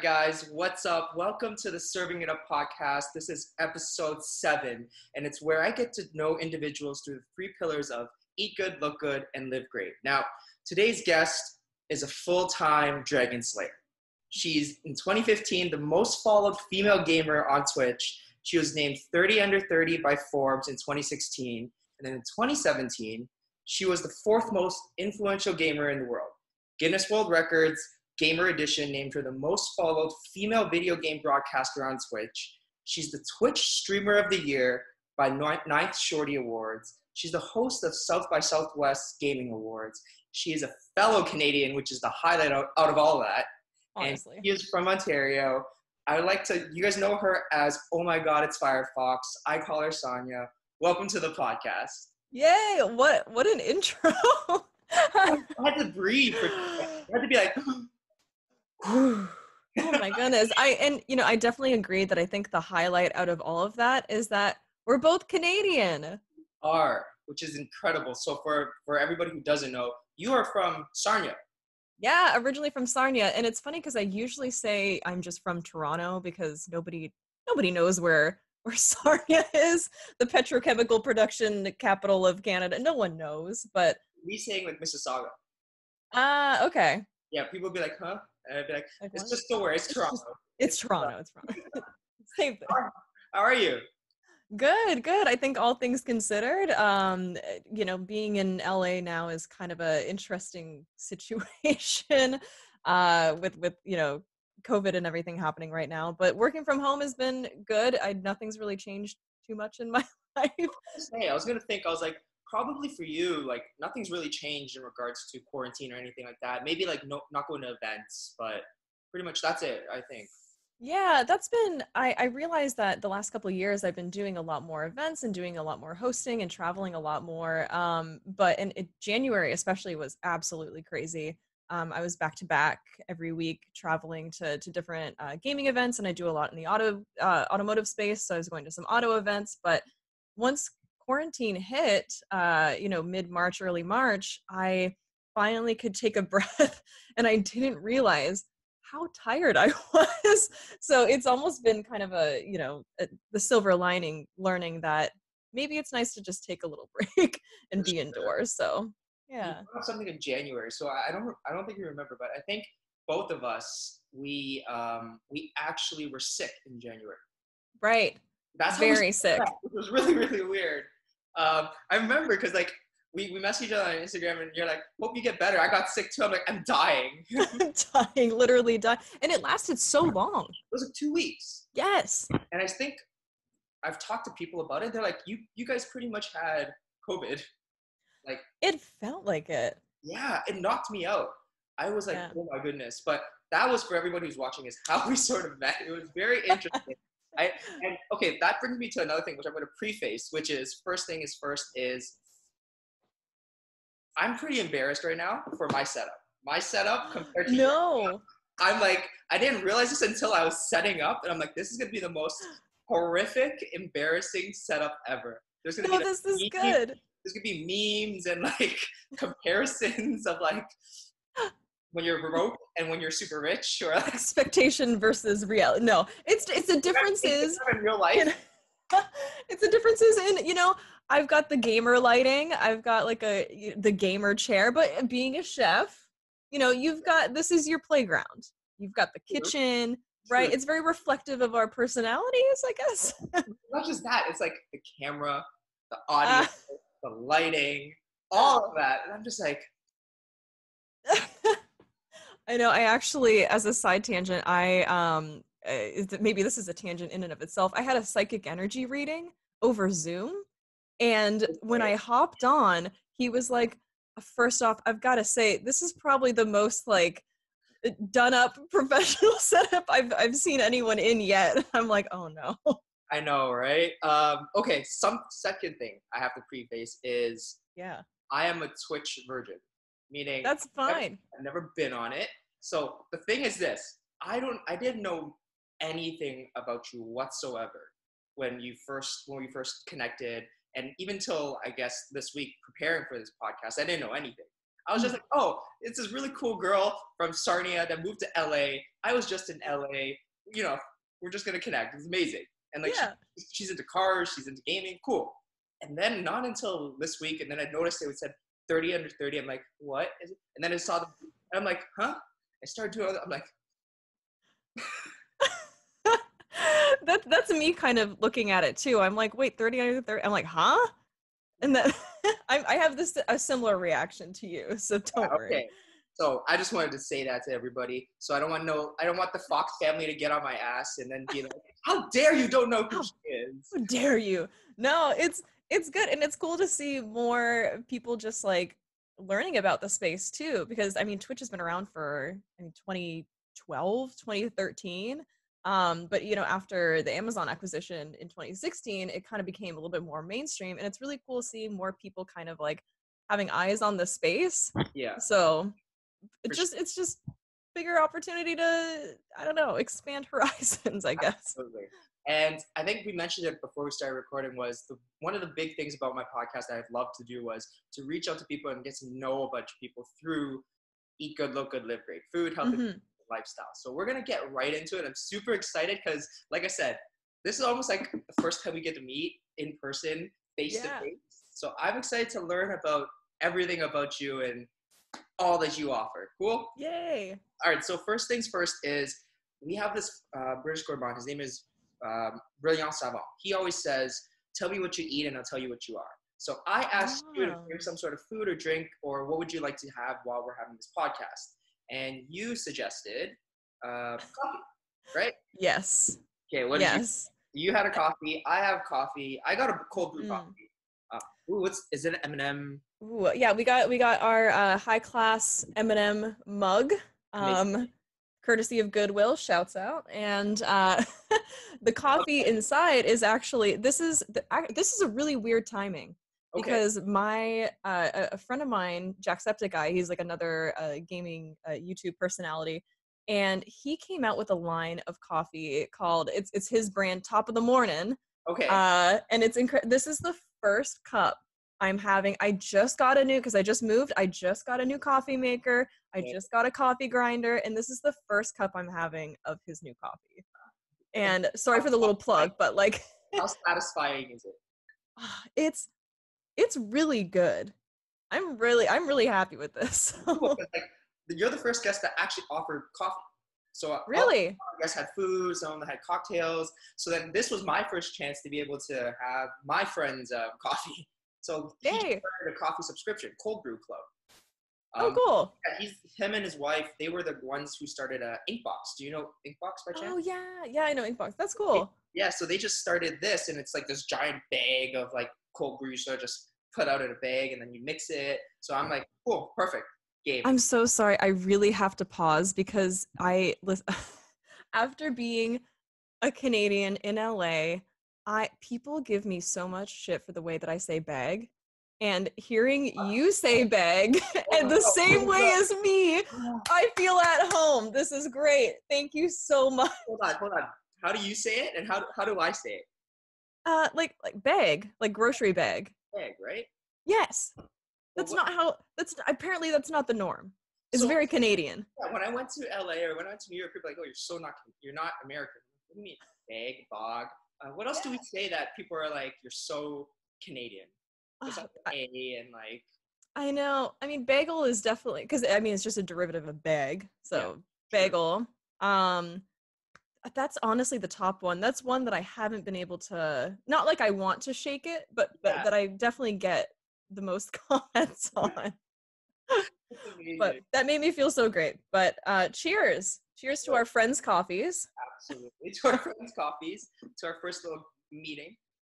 right, guys, what's up? Welcome to the Serving It Up podcast. This is episode seven, and it's where I get to know individuals through the three pillars of eat good, look good, and live great. Now, today's guest is a full time Dragon Slayer. She's in 2015 the most followed female gamer on Twitch. She was named 30 under 30 by Forbes in 2016, and then in 2017, she was the fourth most influential gamer in the world. Guinness World Records Gamer Edition named her the most followed female video game broadcaster on Twitch. She's the Twitch Streamer of the Year by Ninth Shorty Awards. She's the host of South by Southwest Gaming Awards. She is a fellow Canadian, which is the highlight out, of all that. Honestly. And she is from Ontario. I would like to, you guys know her as Oh My God, It's Firefox. I call her Sonja. Welcome to the podcast. Yay! What what an intro. I had to breathe. For, I had to be like, oh my goodness. I and you know, I definitely agree that I think the highlight out of all of that is that we're both Canadian. Are, which is incredible. So for for everybody who doesn't know, you are from Sarnia. Yeah, originally from Sarnia, and it's funny because I usually say I'm just from Toronto because nobody nobody knows where where Sarnia is, the petrochemical production capital of Canada. No one knows, but we saying like Mississauga. Ah, uh, okay. Yeah, people be like, huh? And I'd be like, like it's what? just somewhere. It's, it's Toronto. Just, it's Toronto. It's Toronto. Same thing. How are you? Good, good. I think all things considered, um, you know, being in LA now is kind of a interesting situation uh, with with you know COVID and everything happening right now. But working from home has been good. I nothing's really changed too much in my life. Hey, I was gonna think. I was like, probably for you, like nothing's really changed in regards to quarantine or anything like that. Maybe like no, not going to events, but pretty much that's it. I think. Yeah, that's been. I, I realized that the last couple years I've been doing a lot more events and doing a lot more hosting and traveling a lot more. Um, but in, in January especially was absolutely crazy. Um, I was back to back every week traveling to to different uh, gaming events, and I do a lot in the auto uh, automotive space. So I was going to some auto events, but once quarantine hit, uh, you know, mid March, early March, I finally could take a breath and I didn't realize how tired I was. so it's almost been kind of a, you know, a, the silver lining learning that maybe it's nice to just take a little break and be indoors. So yeah. something in January. So I don't, I don't think you remember, but I think both of us, we, um, we actually were sick in January. Right. That's very sick. It was really, really weird. Um, I remember because like we, we messaged each other on Instagram and you're like, hope you get better. I got sick too. I'm like, I'm dying. dying, literally dying. And it lasted so long. It was like two weeks. Yes. And I think I've talked to people about it. They're like, you you guys pretty much had COVID. Like it felt like it. Yeah, it knocked me out. I was like, yeah. oh my goodness. But that was for everybody who's watching is how we sort of met. It was very interesting. I, and okay, that brings me to another thing, which I'm going to preface, which is first thing is first is I'm pretty embarrassed right now for my setup. My setup compared to no, I'm like I didn't realize this until I was setting up, and I'm like, this is going to be the most horrific, embarrassing setup ever. There's going to no, be this is good. There's going to be memes and like comparisons of like when you're broke and when you're super rich or like, expectation versus reality. No it's it's the differences in real life. it's the differences in you know i've got the gamer lighting i've got like a the gamer chair but being a chef you know you've got this is your playground. You've got the kitchen right? It's very reflective of our personalities i guess. Not just that it's like the camera the audio uh, the lighting all of that. And i'm just like I know. I actually, as a side tangent, I um, uh, maybe this is a tangent in and of itself. I had a psychic energy reading over Zoom, and when I hopped on, he was like, first off, I've got to say, this is probably the most like done up professional setup I've I've seen anyone in yet. I'm like, oh no. I know, right? Um, okay, some second thing I have to preface is yeah, I am a Twitch virgin, meaning that's fine. I've, I've never been on it. So the thing is this: I don't, I didn't know anything about you whatsoever when you first when we first connected, and even till I guess this week preparing for this podcast, I didn't know anything. I was just like, oh, it's this really cool girl from Sarnia that moved to LA. I was just in LA. You know, we're just gonna connect. It's amazing. And like, Yeah. she, she's into cars, she's into gaming. Cool. And then not until this week, and then I noticed it said 30 under 30. I'm like, what? And then I saw the, and I'm like, huh? I started doing. I'm like, that that's me kind of looking at it too. I'm like, wait, 30 under 30. I'm like, huh? And then I, I have this a similar reaction to you. So don't ah, worry. okay. So I just wanted to say that to everybody. So I don't want no, I don't want the Fox family to get on my ass and then be like, how dare you don't know who she is? How dare you? No, it's it's good and it's cool to see more people just like learning about the space too because I mean Twitch has been around for I mean 2012, 2013. Um, but you know, after the Amazon acquisition in 2016, it kind of became a little bit more mainstream and it's really cool seeing more people kind of like having eyes on the space. Yeah. So it's just it's just bigger opportunity to I don't know, expand horizons, I guess. Absolutely. And I think we mentioned it before we started recording was the, one of the big things about my podcast that I've loved to do was to reach out to people and get to know a bunch of people through eat good, look good, live great food, healthy Mhm. lifestyle. So we're gonna get right into it. I'm super excited because, like I said, this is almost like the first time we get to meet in person, face to face. So I'm excited to learn about everything about you and all that you offer. Cool. Yay. All right. So first things first is we have this uh, British gourmand. His name is um, Brillat-Savarin. He always says, "Tell me what you eat, and I'll tell you what you are." So I asked you to Oh. bring some sort of food or drink, or what would you like to have while we're having this podcast? And you suggested uh, coffee, right? Yes. Okay. What did yes. you? You had a coffee. I have coffee. I got a cold brew Mm. coffee. Uh, ooh, what's is it? an M and M. Ooh, yeah, we got we got our uh, high class M&M mug, Amazing. Courtesy of Goodwill. Shouts out, and uh, the coffee inside is actually this is this is a really weird timing Okay. because my uh, a, a friend of mine, Jacksepticeye, he's like another uh, gaming uh, YouTube personality, and he came out with a line of coffee called it's it's his brand, Top of the Morning, okay. uh, and it's incredible. This is the first cup I'm having. I just got a new because I just moved. I just got a new coffee maker. I just got a coffee grinder, and this is the first cup I'm having of his new coffee. And sorry for the little plug, but like, How satisfying is it? it's it's really good. I'm really I'm really happy with this. Like you're the first guest that actually offered coffee. So uh, really, you guys had food, some of them had cocktails. So then this was my first chance to be able to have my friends uh, coffee. So he started a coffee subscription, Cold Brew Club. oh Um, cool. yeah, he's him and his wife. They were the ones who started uh, Inkbox. Do you know Inkbox by chance? Oh yeah, yeah, I know Inkbox. That's cool. Yeah, so they just started this, and it's like this giant bag of like cold brew. So I just put out in a bag, and then you mix it. So I'm like, cool, perfect, game. I'm so sorry. I really have to pause because I after being a Canadian in LA, I people give me so much shit for the way that I say bag. And hearing you say bag and the same way as me, I feel at home. This is great. Thank you so much. hold on, hold on. How do you say it, and how how do I say it? Uh like like bag, like grocery bag. Bag, right? Yes. That's what- not how that's apparently that's not the norm. It's So- very Canadian. Yeah, when I went to LA or when I went to New York, people are like, "Oh, you're so not you're not American." What do you mean, bag, bog? Uh, what else do we say that people are like, "You're so Canadian"? There's like A and like I know. I mean, bagel is definitely because I mean it's just a derivative of bag. So bagel. Um, that's honestly the top one. That's one that I haven't been able to. Not like I want to shake it, but, but Yeah. that I definitely get the most comments on. But that made me feel so great. But uh, cheers, cheers to our friends' coffees. absolutely to our friends' coffees, to our first little meeting.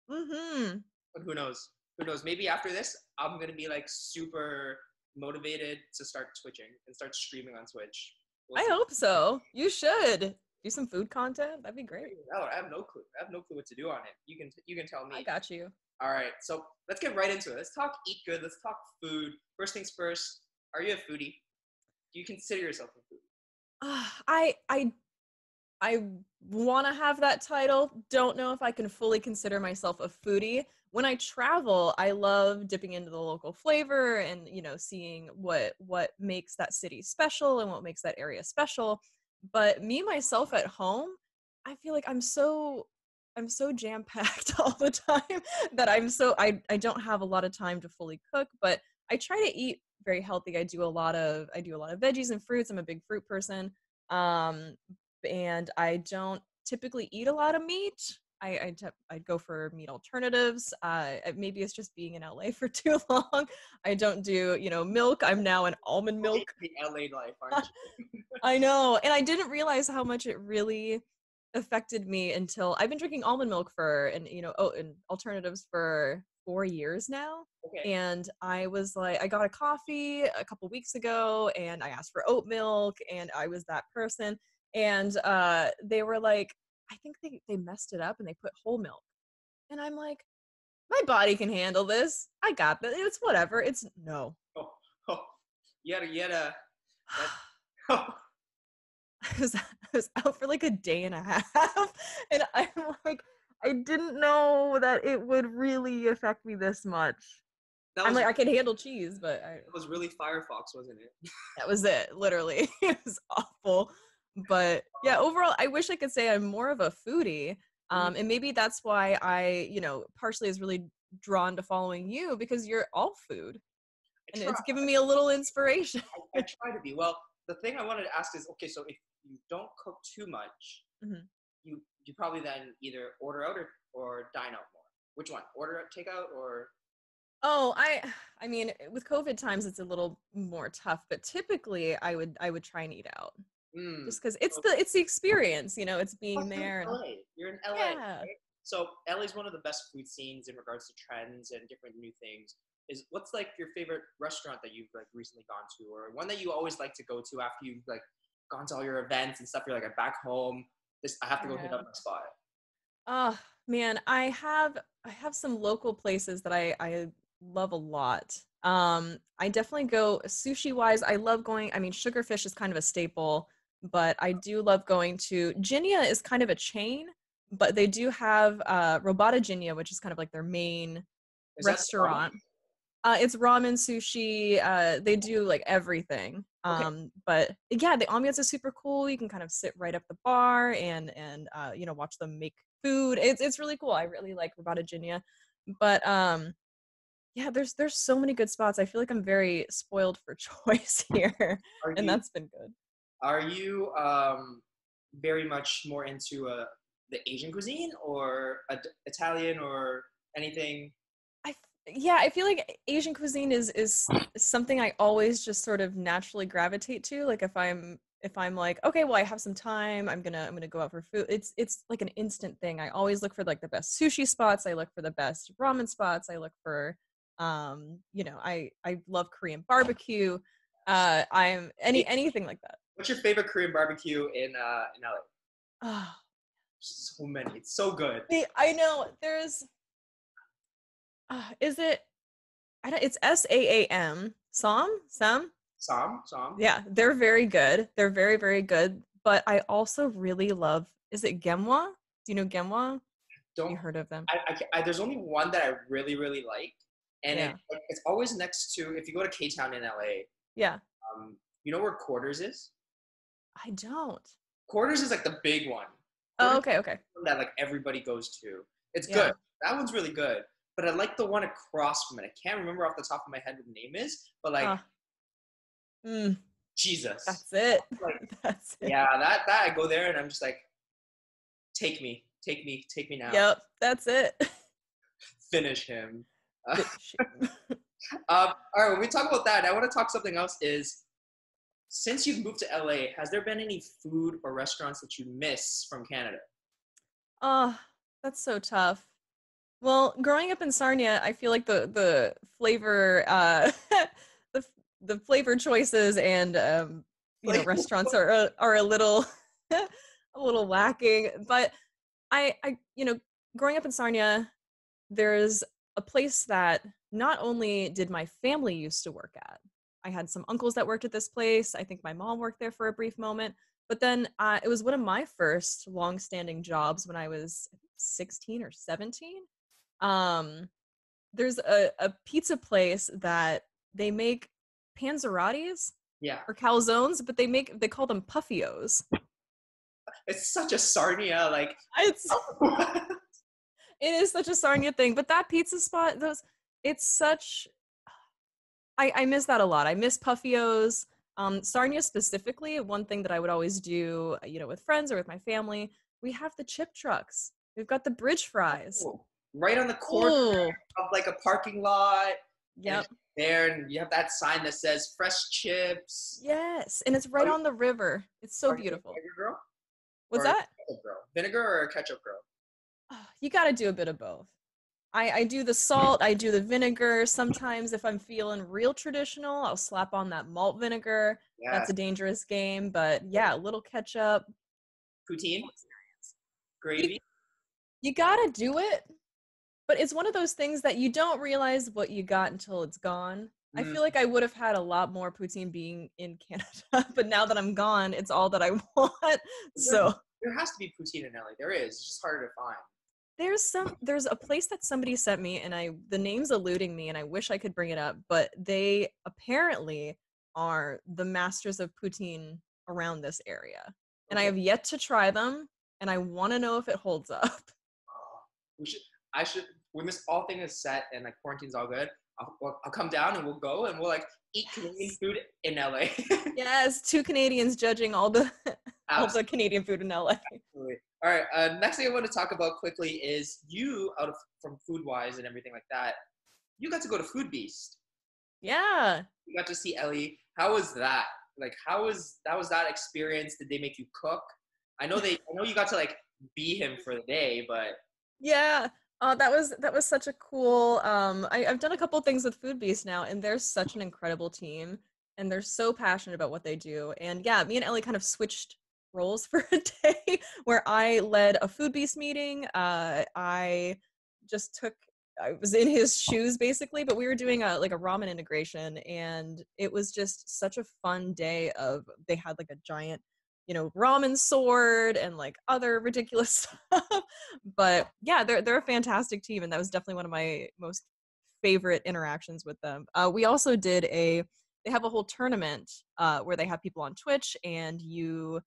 Mm-hmm. But who knows? Who knows? Maybe after this, I'm gonna be like super motivated to start twitching and start streaming on Twitch. We'll I hope so. You should do some food content. That'd be great. No, I have no clue. I have no clue what to do on it. You can you can tell me. I got you. All right, so let's get right into it. Let's talk eat good. Let's talk food. First things first. Are you a foodie? Do you consider yourself a foodie? Uh, I I I want to have that title. Don't know if I can fully consider myself a foodie. when I travel, I love dipping into the local flavor and you know seeing what what makes that city special and what makes that area special. But me myself at home, I feel like I'm so I'm so jam packed all the time that I'm so I I don't have a lot of time to fully cook, but I try to eat very healthy. I do a lot of I do a lot of veggies and fruits. I'm a big fruit person. Um and I don't typically eat a lot of meat. I I'd go for meat alternatives. Uh, maybe it's just being in LA for too long. I don't do you know milk. I'm now an almond milk. The LA life, aren't you? I know, and I didn't realize how much it really affected me until I've been drinking almond milk for and you know oh and alternatives for four years now. Okay. And I was like, I got a coffee a couple weeks ago, and I asked for oat milk, and I was that person. And uh, they were like, I think they they messed it up and they put whole milk. And I'm like, my body can handle this. I got this. It's whatever. It's no. Oh, oh. You gotta, you gotta. that- oh. I was, I was out for like a day and a half, and I'm like, I didn't know that it would really affect me this much. That I'm like, I can handle cheese, but I, that was really Firefox, wasn't it? that was it. Literally, it was awful. But yeah, overall, I wish I could say I'm more of a foodie, um, and maybe that's why I, you know, partially is really drawn to following you because you're all food, and it's given me a little inspiration. I, I try to be. Well, the thing I wanted to ask is, okay, so if you don't cook too much, Mhm. you you probably then either order out or, or dine out more. Which one? Order out, takeout, or Oh, I I mean, with COVID times it's a little more tough, but typically I would I would try and eat out. mm, Just cuz it's Okay. the it's the experience, you know, it's being you're in there and You're in LA. Yeah. right? So LA is one of the best food scenes in regards to trends and different new things. Is what's like your favorite restaurant that you've like recently gone to, or one that you always like to go to after you've like gone to all your events and stuff? You're like, I'm back home. This I have to go hit up my spot. Oh, man, I have I have some local places that I I love a lot. Um I definitely go sushi wise, I love going I mean Sugarfish is kind of a staple, but I do love going to Jinya is kind of a chain, but they do have uh Robata Jinya, which is kind of like their main Is restaurant. Uh, it's ramen, sushi. Uh, they do like everything. Okay. Um, but yeah, the ambiance is super cool. You can kind of sit right up the bar and and uh, you know watch them make food. It's it's really cool. I really like Robata Jinya. But um, yeah, there's there's so many good spots. I feel like I'm very spoiled for choice here, and that's been good. Are you um, very much more into uh, the Asian cuisine or Ad- Italian or anything? Yeah, I feel like Asian cuisine is is something I always just sort of naturally gravitate to. Like if I'm if I'm like, okay, well I have some time, I'm gonna I'm gonna go out for food. It's it's like an instant thing. I always look for like the best sushi spots. I look for the best ramen spots. I look for um, you know, I I love Korean barbecue. Uh I'm any anything like that. What's your favorite Korean barbecue in uh, in LA? Oh, So many. It's so good. I know there's. Uh, is it? I don't. It's S A A M. Sam. Sam. Sam, Sam. Yeah, they're very good. They're very very good. But I also really love. Is it Gemwa? Do you know Gemwa? Don't you heard of them? I, I, I, there's only one that I really, really like, and Yeah. it, it's always next to if you go to K Town in LA. Yeah, Um, you know where Quarters is? I don't. Quarters is like the big one. Oh, Quarters okay, okay. one that like everybody goes to. It's Yeah. good. That one's really good. But I like the one across from it. I can't remember off the top of my head what the name is, but like. Mm, Jesus. that's it. Like, that's it. yeah, that that I go there and I'm just like, take me, take me, take me now. Yep, that's it. Finish him. Shit. Um, all right, when we talk about that, I want to talk something else. Is since you've moved to LA, has there been any food or restaurants that you miss from Canada? Oh, that's so tough. Well, growing up in Sarnia, I feel like the the flavor uh the the flavor choices and um you know restaurants are a- are a little a little lacking, but I I you know, growing up in Sarnia, there's a place that not only did my family used to work at. I had some uncles that worked at this place. I think my mom worked there for a brief moment. But then uh, it was one of my first long-standing jobs when I was 16 or 17. Um, there's a, a pizza place that they make panzerottis Yeah. or calzones, but they make they call them puffios. It's such a Sarnia, like, It's it is such a Sarnia thing, but that pizza spot, those it's such I, I miss that a lot. I miss Puffios. Um, Sarnia specifically, one thing that I would always do, you know, with friends or with my family, we have the chip trucks. We've got the bridge fries. Right on the corner Ooh, of like a parking lot. yep. There, and you have that sign that says fresh chips. Yes, and it's right you- on the river. It's so you beautiful. Vinegar girl? What's or that? Girl? Vinegar or ketchup girl? Oh, you got to do a bit of both. I, I do the salt, I do the vinegar. Sometimes, if I'm feeling real traditional, I'll slap on that malt vinegar. Yeah. That's a dangerous game, but yeah, a little ketchup. Poutine? Gravy? You got to do it, but it's one of those things that you don't realize what you got until it's gone. I Mhm. feel like I would have had a lot more poutine being in Canada, but now that I'm gone, it's all that I want. So There has to be poutine in LA. There is. It's just harder to find. there's some there's a place that somebody sent me and i the name's eluding me and i wish i could bring it up but they apparently are the masters of poutine around this area and i have yet to try them and i want to know if it holds up Oh, we should. I should. When this all thing is set and like quarantine's all good, I'll, I'll- come down and we'll go and we'll like eat Canadian food in LA. yes two canadians judging all the all the canadian food in la Absolutely. All right. Uh, next thing I want to talk about quickly is you out of from food wise and everything like that. You got to go to Foodbeast. yeah You got to see Elie. How was that? Like, how was that? Was that experience? Did they make you cook? I know they. I know you got to like be him for the day, but Yeah. Uh, that was that was such a cool. Um, I, I've done a couple things with Foodbeast now, and they're such an incredible team, and they're so passionate about what they do. And yeah, me and Elie kind of switched roles for a day, where I led a Foodbeast meeting. Uh, I just took. I was in his shoes basically, but we were doing a like a ramen integration, and it was just such a fun day. Of they had like a giant you know ramen sword and like other ridiculous stuff but yeah they're they're a fantastic team and that was definitely one of my most favorite interactions with them. Uh, we also did a they have a whole tournament uh, where they have people on twitch and you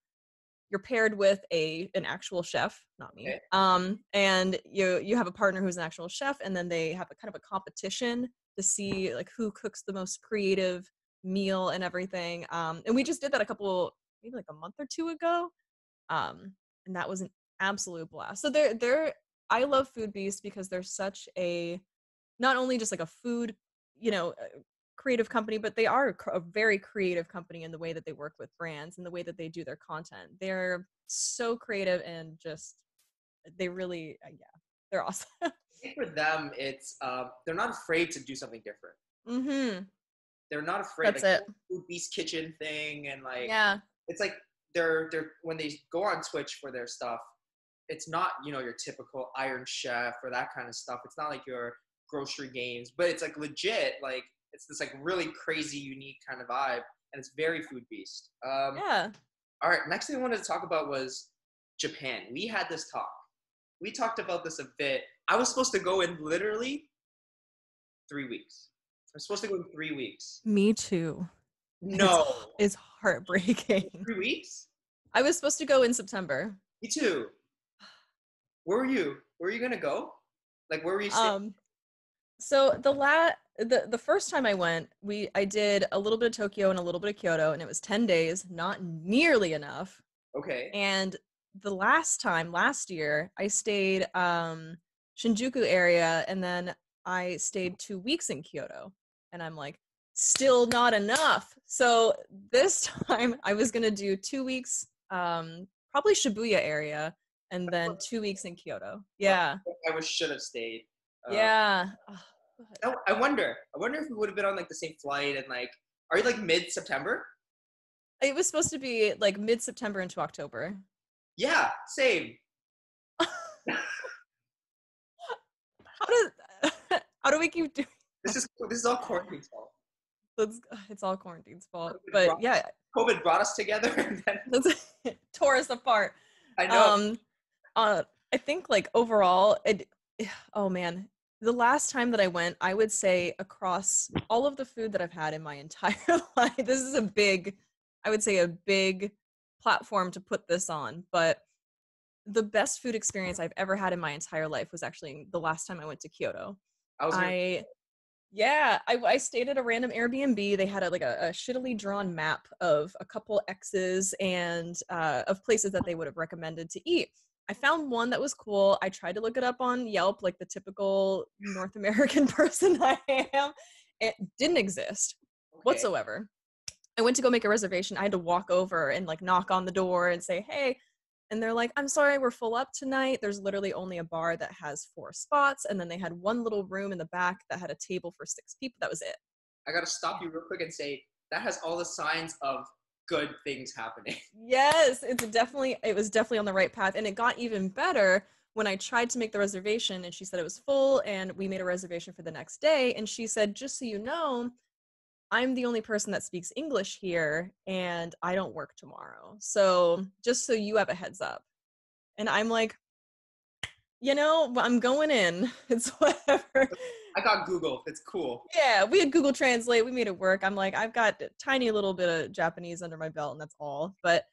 you're paired with a an actual chef not me um and you you have a partner who's an actual chef and then they have a kind of a competition to see like who cooks the most creative meal and everything um and we just did that a couple maybe like a month or two ago um and that was an absolute blast so they're they're i love foodbeast because they're such a not only just like a food you know uh, creative company but they are a very creative company in the way that they work with brands and the way that they do their content they're so creative and just they really uh, yeah they're awesome I think for them, it's um, they're not afraid to do something different. mm-hmm They're not afraid. That's like, it. Foodbeast kitchen thing and like yeah it's like they're they're when they go on Twitch for their stuff, it's not you know your typical Iron Chef or that kind of stuff. It's not like your grocery games, but it's like legit. Like it's this like really crazy, unique kind of vibe, and it's very Foodbeast. Um, yeah All right, next thing I wanted to talk about was Japan. We had this talk. We talked about this a bit. I was supposed to go in literally three weeks. I'm supposed to go in three weeks. me too No, it's heartbreaking three weeks. i was supposed to go in september Me too. Where were you? Where were you gonna go? Like where were you staying? um so the la the the first time i went we i did a little bit of tokyo and a little bit of kyoto and it was 10 days not nearly enough okay. and the last time last year i stayed um shinjuku area and then i stayed two weeks in kyoto and i'm like still not enough so this time i was gonna do two weeks um probably shibuya area and then two weeks in kyoto yeah I was should have stayed. Uh, yeah Ugh, I, wonder. I wonder if we would have been on like the same flight and like. Are you like mid September? it was supposed to be like mid-september into october Yeah, same. how does how do we keep doing This is this is all quarantine's fault. That's, it's all quarantine's fault. Covid But brought- yeah, COVID brought us together, and then tore us apart. I know. Um, uh, I think like overall, it. Oh man, the last time that I went, I would say across all of the food that I've had in my entire life, this is a big, I would say a big platform to put this on, but the best food experience I've ever had in my entire life was actually the last time I went to Kyoto. I was I yeah, I, I stayed at a random Airbnb. They had a, like a, a shittily drawn map of a couple X's and uh, of places that they would have recommended to eat. I found one that was cool. I tried to look it up on Yelp, like the typical North American person I am. It didn't exist okay. whatsoever. I went to go make a reservation. I had to walk over and like knock on the door and say, "Hey," and they're like, "I'm sorry, we're full up tonight. There's literally only a bar that has four spots, and then they had one little room in the back that had a table for six people. That was it." I gotta stop you real quick and say that has all the signs of good things happening. Yes, it's definitely it was definitely on the right path, and it got even better when I tried to make the reservation, and she said it was full, and we made a reservation for the next day, and she said, "Just so you know." I'm the only person that speaks English here and I don't work tomorrow. So just so you have a heads up. And I'm like, you know, I'm going in. It's whatever. I got Google. It's cool. Yeah, we had Google Translate. We made it work. I'm like, I've got a tiny little bit of Japanese under my belt and that's all. But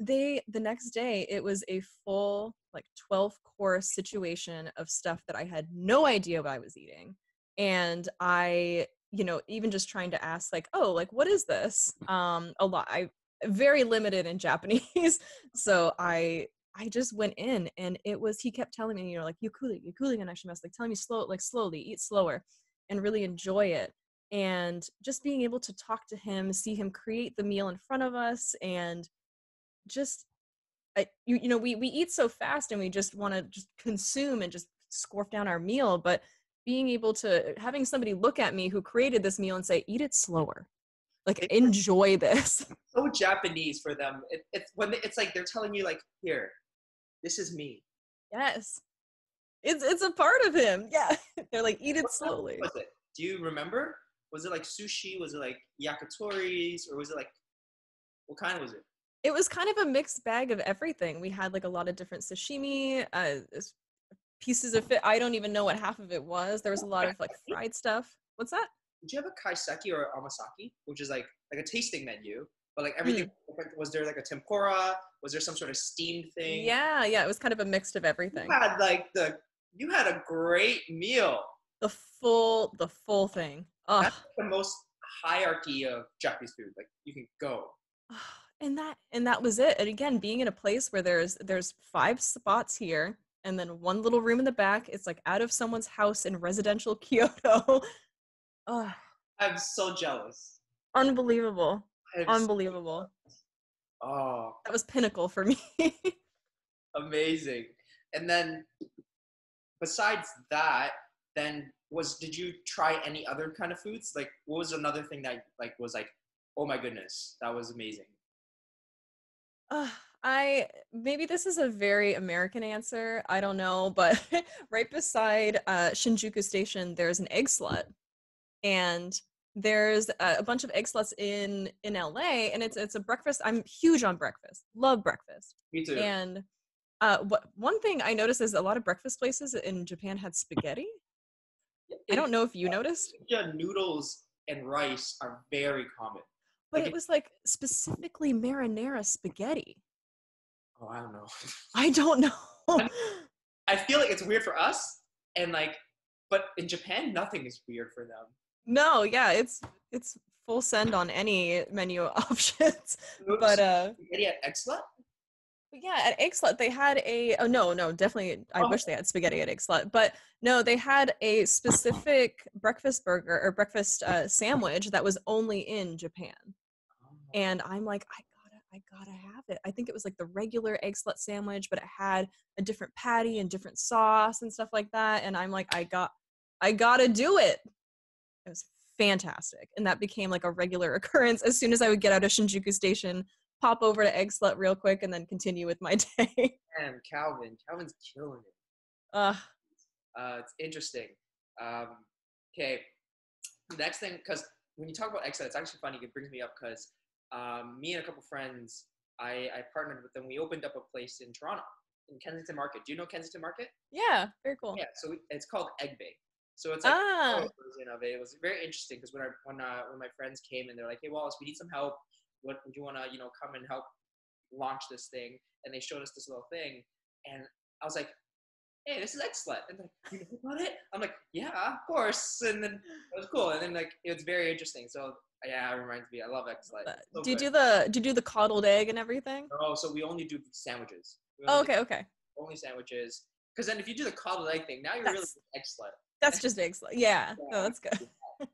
they the next day it was a full like 12 course situation of stuff that I had no idea what I was eating. And I you know even just trying to ask like oh like what is this? Um a lot i very limited in japanese so i i just went in and it was he kept telling me you know like yukkuri you cooling and must like telling me slow like slowly eat slower and really enjoy it and just being able to talk to him see him create the meal in front of us and just I, you, you know we we eat so fast and we just want to just consume and just scorf down our meal but being able to having somebody look at me who created this meal and say eat it slower. Like enjoy this. So japanese for them. It, it's when they, it's like they're telling you like here this is me. Yes. It's it's a part of him. Yeah. They're like eat it what slowly. was it? Do you remember? Was it like sushi? Was it like yakitori's? Or was it like what kind was it? It was kind of a mixed bag of everything. We had like a lot of different sashimi uh pieces of it. I don't even know what half of it was. There was a lot of like fried stuff. What's that? Did you have a kaiseki or omakase, which is like like a tasting menu, but like everything Hmm. was there like a tempura? Was there some sort of steamed thing? Yeah, yeah. It was kind of a mix of everything. You had like the you had a great meal. The full, the full thing. Oh, That's the most hierarchy of Japanese food. Like you can go. and that and that was it. And again, being in a place where there's there's five spots here, and then one little room in the back. It's like out of someone's house in residential Kyoto. oh, I'm so jealous. unbelievable, I'm so- unbelievable. oh, That was pinnacle for me. amazing. And then besides that, then was did you try any other kind of foods? Like what was another thing that like was like, oh my goodness, that was amazing. Uh, I maybe this is a very American answer. I don't know, but right beside uh, Shinjuku Station, there's an Eggslut, and there's a, a bunch of Eggsluts in in LA, and it's it's a breakfast. I'm huge on breakfast, love breakfast, Me too. and uh, what one thing I noticed is a lot of breakfast places in Japan had spaghetti. I don't know if you noticed, Yeah, noodles and rice are very common. but Like it it- was like specifically marinara spaghetti. Oh, I don't know. I don't know. I feel like it's weird for us, and like, but in Japan, nothing is weird for them. No, yeah, it's it's full send on any menu options. But uh spaghetti at Eggslut? but yeah, at Egg they had a oh no, no, definitely I Oh. wish they had spaghetti at Eggslut. But no, they had a specific breakfast burger or breakfast uh, sandwich that was only in Japan. And I'm like, I I gotta have it. I think it was like the regular Eggslut sandwich, but it had a different patty and different sauce and stuff like that. And I'm like, I got, I gotta do it. It was fantastic, and that became like a regular occurrence. As soon as I would get out of Shinjuku Station, pop over to Eggslut real quick, and then continue with my day. Man, Calvin, Calvin's killing it. uh, Uh, it's interesting. Um, okay, next thing, because when you talk about Eggslut, it's actually funny. It brings me up because um, me and a couple friends, I, I partnered with them. We opened up a place in Toronto, in Kensington Market. Do you know Kensington Market? yeah, very cool. Yeah, so we- it's called Eggbae. So it's like Ah. a version of it. It was very interesting because when I when uh, when my friends came and they're like, "Hey Wallace, we need some help. What would you want to you know come and help launch this thing?" And they showed us this little thing, and I was like, "Hey, this is excellent." And they're like, "You know about it?" I'm like, "Yeah, of course." And then it was cool. And then like it was very interesting. So yeah, it reminds me. I love excellent. But So do you good. do the do you do the coddled egg and everything? Oh, so we only do sandwiches. Oh, only do okay, okay. only sandwiches. Because then if you do the coddled egg thing, now you're really That's- excellent. That's just eggs. Yeah. No, Yeah. that's good.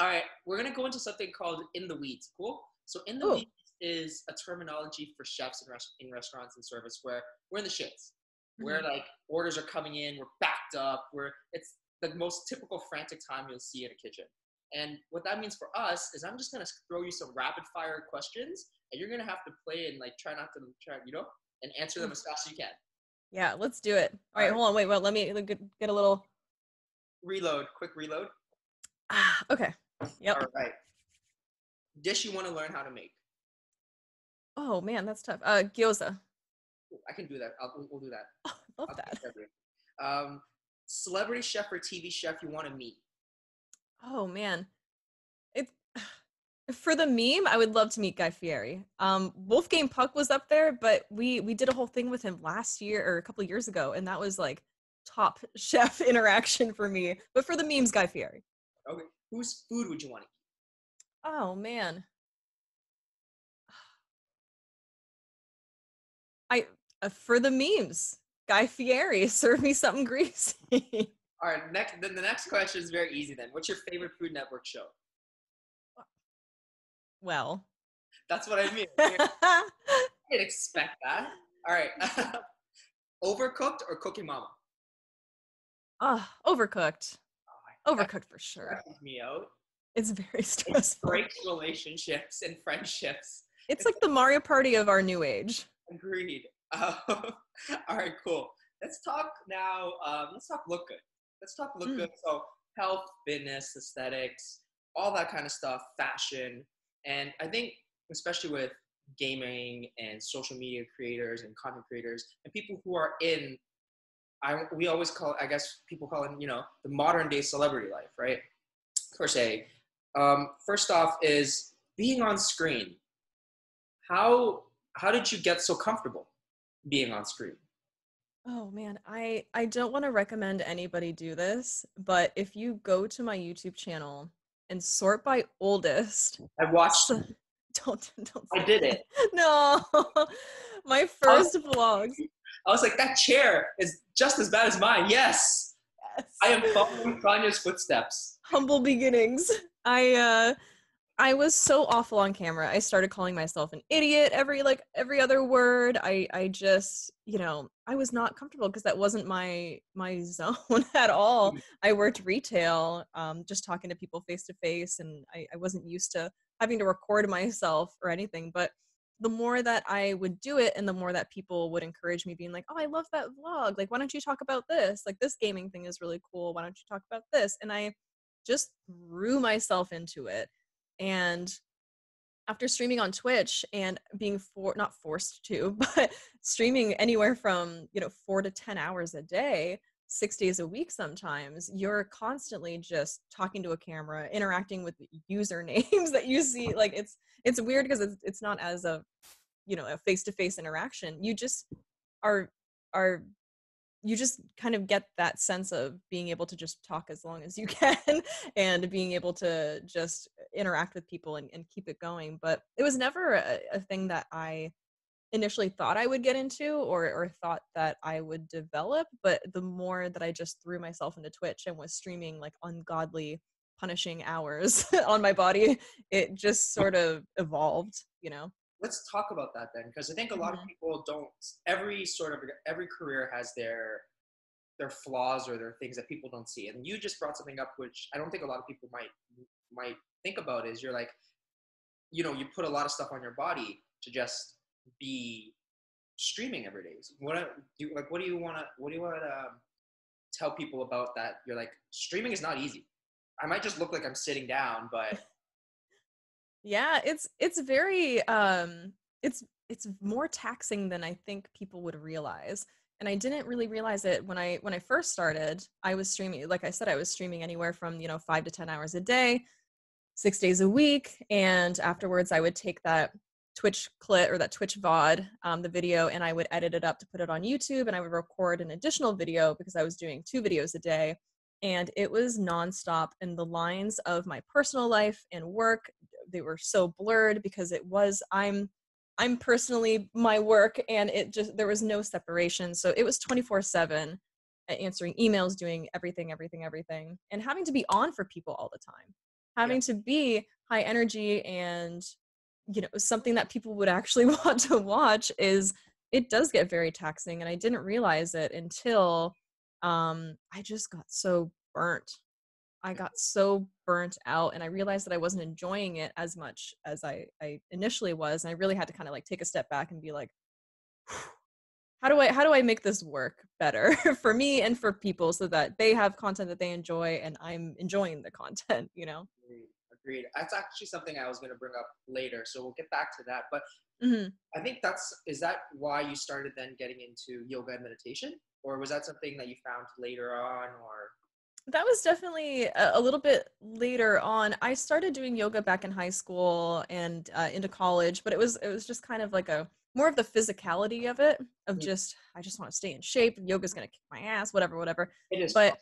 All right, we're gonna go into something called in the weeds. Cool. So in the Ooh. weeds is a terminology for chefs in, res- in restaurants and service where we're in the shits. Where mm-hmm. like orders are coming in, we're backed up. We're it's the most typical frantic time you'll see in a kitchen. And what that means for us is I'm just gonna throw you some rapid fire questions, and you're gonna have to play and like try not to try, you know, and answer them as fast as you can. Yeah, let's do it. All right, hold on. Wait, well, let me get, get a little. Reload, quick reload. Ah, okay. Yep. All right. Dish you want to learn how to make. Oh man, that's tough. Uh, gyoza. Ooh, I can do that. I'll, we'll- we'll do that. Oh, love I'll that. Um, celebrity chef or TV chef you want to meet? Oh man, it for the meme. I would love to meet Guy Fieri. Um, Wolfgang Puck was up there, but we we did a whole thing with him last year or a couple years ago, and that was like top chef interaction for me. But for the memes, Guy Fieri. Okay. Whose food would you want to eat? Oh man. I uh, for the memes, Guy Fieri, serve me something greasy. All right. Next. Then the next question is very easy. Then, what's your favorite Food Network show? well, That's what I mean. I didn't expect that. All right. Overcooked or Cooking Mama? Ah, overcooked. Oh, Overcooked for sure. Me out. It's very It stressful. breaks relationships and friendships. It's like the Mario Party of our new age. Agreed. Uh, all right, cool. Let's talk now. Um, let's talk look good. Let's talk look Mm. good. So health, fitness, aesthetics, all that kind of stuff, fashion, and I think especially with gaming and social media creators and content creators and people who are in. I, we always call I guess people call it you know the modern day celebrity life right per se um, first off is being on screen how how did you get so comfortable being on screen Oh man, I I don't want to recommend anybody do this, but if you go to my YouTube channel and sort by oldest, i watched so- don't don't i did it No. my first vlogs. i was like that chair is just as bad as mine yes Yes. i am following Tanya's footsteps humble beginnings. I uh I was so awful on camera. I started calling myself an idiot every like every other word. I I just, you know, I was not comfortable because that wasn't my my zone at all. I worked retail, um, just talking to people face to face and I, I wasn't used to having to record myself or anything. But the more that I would do it and the more that people would encourage me being like, Oh, I love that vlog. Like, why don't you talk about this? Like this gaming thing is really cool. Why don't you talk about this? And I just threw myself into it. And after streaming on Twitch and being for not forced to, but streaming anywhere from, you know, 4 to 10 hours a day, 6 days a week sometimes, you're constantly just talking to a camera, interacting with usernames that you see like it's it's weird because it's it's not as a you know, a face-to-face interaction. You just are are you just kind of get that sense of being able to just talk as long as you can and being able to just interact with people and, and keep it going but it was never a, a thing that i initially thought i would get into or, or thought that i would develop but the more that i just threw myself into twitch and was streaming like ungodly punishing hours on my body it just sort of evolved you know let's talk about that then because i think a lot of Mhm. people don't every sort of every career has their their flaws or their things that people don't see. And you just brought something up which i don't think a lot of people might might think about is you're like you know you put a lot of stuff on your body to just be streaming every day. So what do you, like what do you want to what do you want to um, tell people about that? You're like streaming is not easy. I might just look like i'm sitting down but Yeah, it's it's very um it's it's more taxing than I think people would realize and I didn't really realize it when I when I first started. I was streaming, like I said, I was streaming anywhere from you know five to ten hours a day, six days a week, and afterwards I would take that Twitch clip or that Twitch VOD, um, the video, and I would edit it up to put it on YouTube, and I would record an additional video because I was doing two videos a day, and it was nonstop. And the lines of my personal life and work they were so blurred because it was I'm I'm personally my work and it just there was no separation. So it was 24/7 answering emails, doing everything everything everything and having to be on for people all the time. Having yeah. to be high energy and you know something that people would actually want to watch is it does get very taxing and I didn't realize it until um I just got so burnt I got so burnt out and I realized that I wasn't enjoying it as much as I, I initially was. And I really had to kind of like take a step back and be like, how do I how do I make this work better for me and for people so that they have content that they enjoy and I'm enjoying the content, you know? Agreed. Agreed. That's actually something I was gonna bring up later. So we'll get back to that. But mm-hmm. I think that's is that why you started then getting into yoga and meditation? Or was that something that you found later on or that was definitely a, a, little bit later on. I started doing yoga back in high school and uh, into college, but it was it was just kind of like a more of the physicality of it of mm. just I just want to stay in shape. Yoga's gonna kick my ass, whatever, whatever. It is, but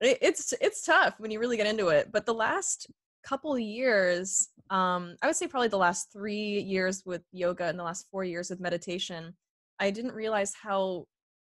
it, it's it's tough when you really get into it. But the last couple years, um, I would say probably the last three years with yoga and the last four years with meditation, I didn't realize how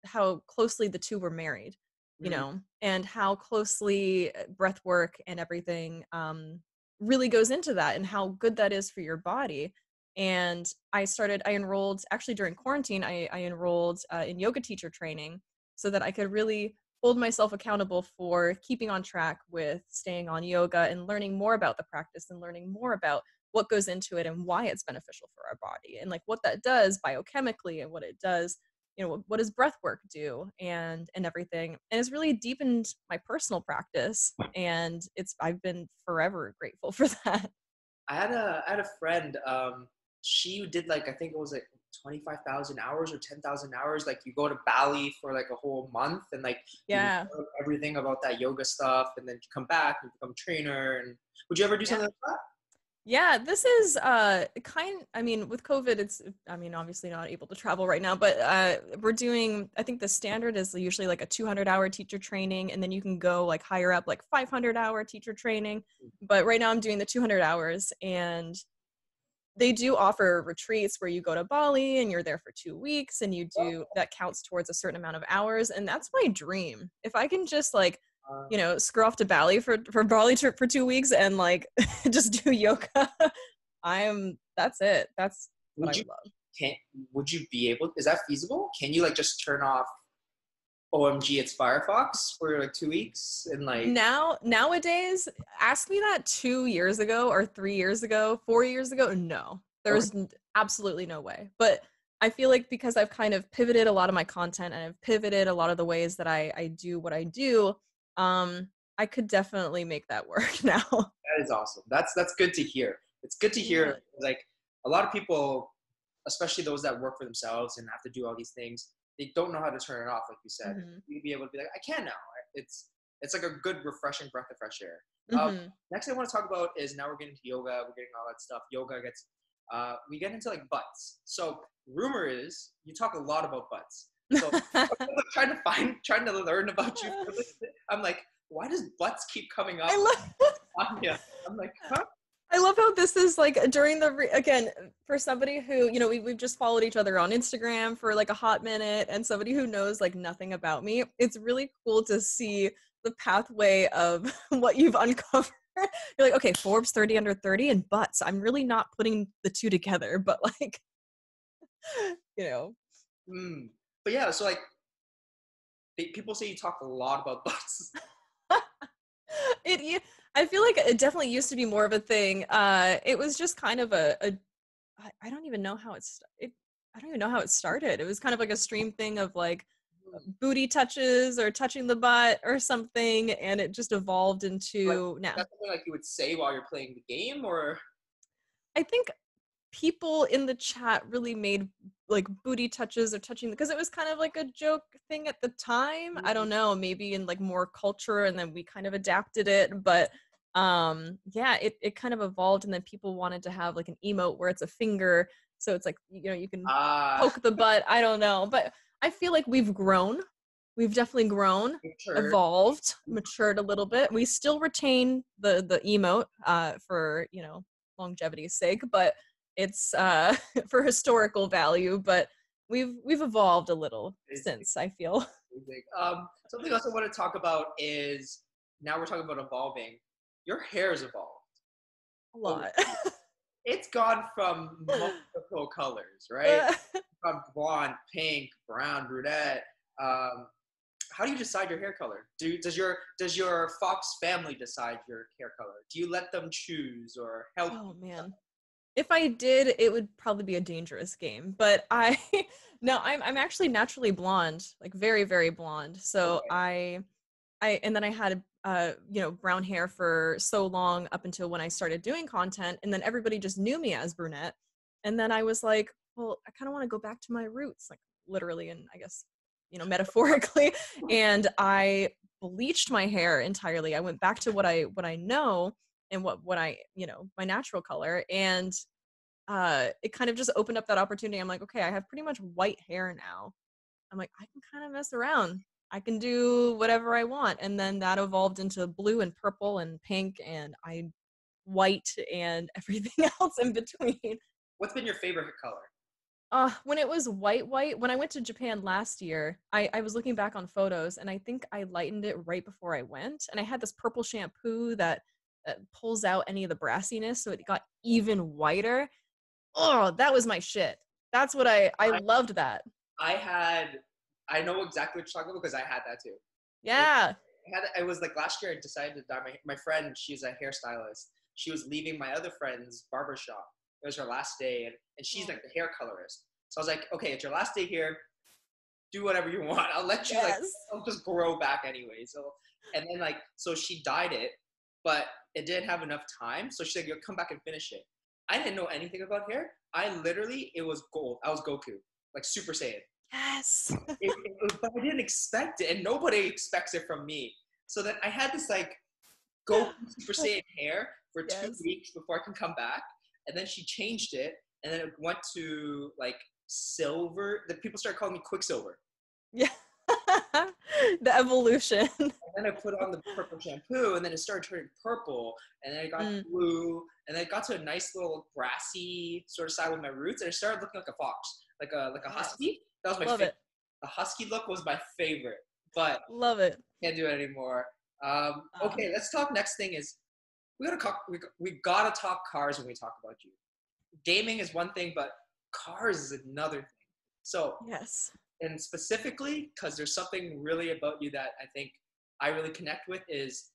how closely the two were married you mm-hmm. know, and how closely uh, breath work and everything um, really goes into that and how good that is for your body. And I started, I enrolled actually during quarantine, I, I enrolled uh, in yoga teacher training so that I could really hold myself accountable for keeping on track with staying on yoga and learning more about the practice and learning more about what goes into it and why it's beneficial for our body and like what that does biochemically and what it does you know what does breath work do and and everything and it's really deepened my personal practice and it's i've been forever grateful for that. I had a i had a friend um she did like i think it was like 25,000 hours or 10,000 hours like you go to Bali for like a whole month and like yeah. everything about that yoga stuff and then you come back and become trainer and would you ever do something like that yeah, this is uh kind I mean with COVID it's I mean obviously not able to travel right now, but uh we're doing I think the standard is usually like a 200 hour teacher training and then you can go like higher up like 500 hour teacher training. But right now I'm doing the 200 hours and they do offer retreats where you go to Bali and you're there for 2 weeks and you do that counts towards a certain amount of hours and that's my dream. If I can just like you know, screw off to Bali for for Bali trip for two weeks and like just do yoga. I'm that's it. That's what would I you, love. Can would you be able? Is that feasible? Can you like just turn off? OMG, it's Firefox for like two weeks and like now nowadays. Ask me that two years ago or three years ago, four years ago. No, there's okay. absolutely no way. But I feel like because I've kind of pivoted a lot of my content and I've pivoted a lot of the ways that I, I do what I do, um, I could definitely make that work now. That is awesome. That's that's good to hear. It's good to hear. Yeah. Like a lot of people, especially those that work for themselves and have to do all these things, they don't know how to turn it off. Like you said, mm-hmm. you'd be able to be like, I can now. It's it's like a good refreshing breath of fresh air. Um, mm-hmm. Um, next thing I want to talk about is now we're getting to yoga. We're getting all that stuff. Yoga gets. Uh, we get into like butts. So rumor is you talk a lot about butts. So I'm trying to find, trying to learn about you. I'm like, why does butts keep coming up? I love. yeah. I'm like, huh? I love how this is like during the re- again for somebody who you know we, we've just followed each other on Instagram for like a hot minute and somebody who knows like nothing about me. It's really cool to see the pathway of what you've uncovered. You're like, okay, Forbes 30 under 30 and butts. I'm really not putting the two together, but like, you know. Mm but yeah, so like people say you talk a lot about butts. it, I feel like it definitely used to be more of a thing. Uh, it was just kind of a, a I don't even know how it's it. I don't even know how it started. It was kind of like a stream thing of like mm-hmm. booty touches or touching the butt or something, and it just evolved into like, now. That's something like you would say while you're playing the game, or I think people in the chat really made like booty touches or touching because it was kind of like a joke thing at the time. I don't Mhm. know, maybe in like more culture and then we kind of adapted it, but um yeah, it it kind of evolved and then people wanted to have like an emote where it's a finger so it's like you know you can Ah, poke the butt. I don't know, but I feel like we've grown. We've definitely grown sure. evolved, matured a little bit. We still retain the the emote uh, for you know longevity's sake, but it's uh, for historical value. But we've we've evolved a little since. I feel Um, something else I want to talk about is now we're talking about evolving. Your hair has evolved. a lot. It's gone from multiple colors, right? From blonde, pink, brown, brunette. Um, how do you decide your hair color? Do does your does your Fox family decide your hair color? Do you let them choose or help? oh man, if I did, it would probably be a dangerous game. But I no, I'm I'm actually naturally blonde, like very very blonde. So I I and then I had uh you know brown hair for so long up until when I started doing content, and then everybody just knew me as brunette. And then I was like, well, I kind of want to go back to my roots, like literally and I guess you know metaphorically. and I bleached my hair entirely. I went back to what I what I know and what what I you know my natural color and uh it kind of just opened up that opportunity. I'm like, okay, I have pretty much white hair now. I'm like, I can kind of mess around. I can do whatever I want. And then that evolved into blue and purple and pink and I white and everything else in between. What's been your favorite color? Uh, when it was white, white, when I went to Japan last year, I, I was looking back on photos and I think I lightened it right before I went. And I had this purple shampoo that, that Uh, pulls out any of the brassiness so it got even whiter. Oh, that was my shit. That's what I, I I- loved that. I had. I know exactly what you're talking about because I had that too. Yeah. I had it was like last year I decided to dye my my friend, she's a hairstylist. She was leaving my other friend's barber shop. It was her last day and, and she's Oh. like the hair colorist. So I was like, okay, it's your last day here. Do whatever you want. I'll let you like I'll just grow back anyway. So and then like so she dyed it, but it didn't have enough time. So she said, You'll come back and finish it. I didn't know anything about hair. I literally it was gold. I was Goku, like Super Saiyan Yes. it, it, but I didn't expect it, and nobody expects it from me. So then I had this like go Super Saiyan hair for two weeks before I can come back, and then she changed it, and then it went to like silver. The people started calling me Quicksilver, yeah. the evolution. and then I put on the purple shampoo, and then it started turning purple, and then it got Mm. blue, and then it got to a nice little grassy sort of side with my roots, and it started looking like a fox, like a like a husky. That was my Love favorite. it. The husky look was my favorite, but Love it. can't do it anymore. Um, Ah. okay, let's talk. Next thing is we gotta talk. We, we gotta talk cars when we talk about you. Gaming is one thing, but cars is another thing. So, Yes. And specifically because there's something really about you that I think I really connect with is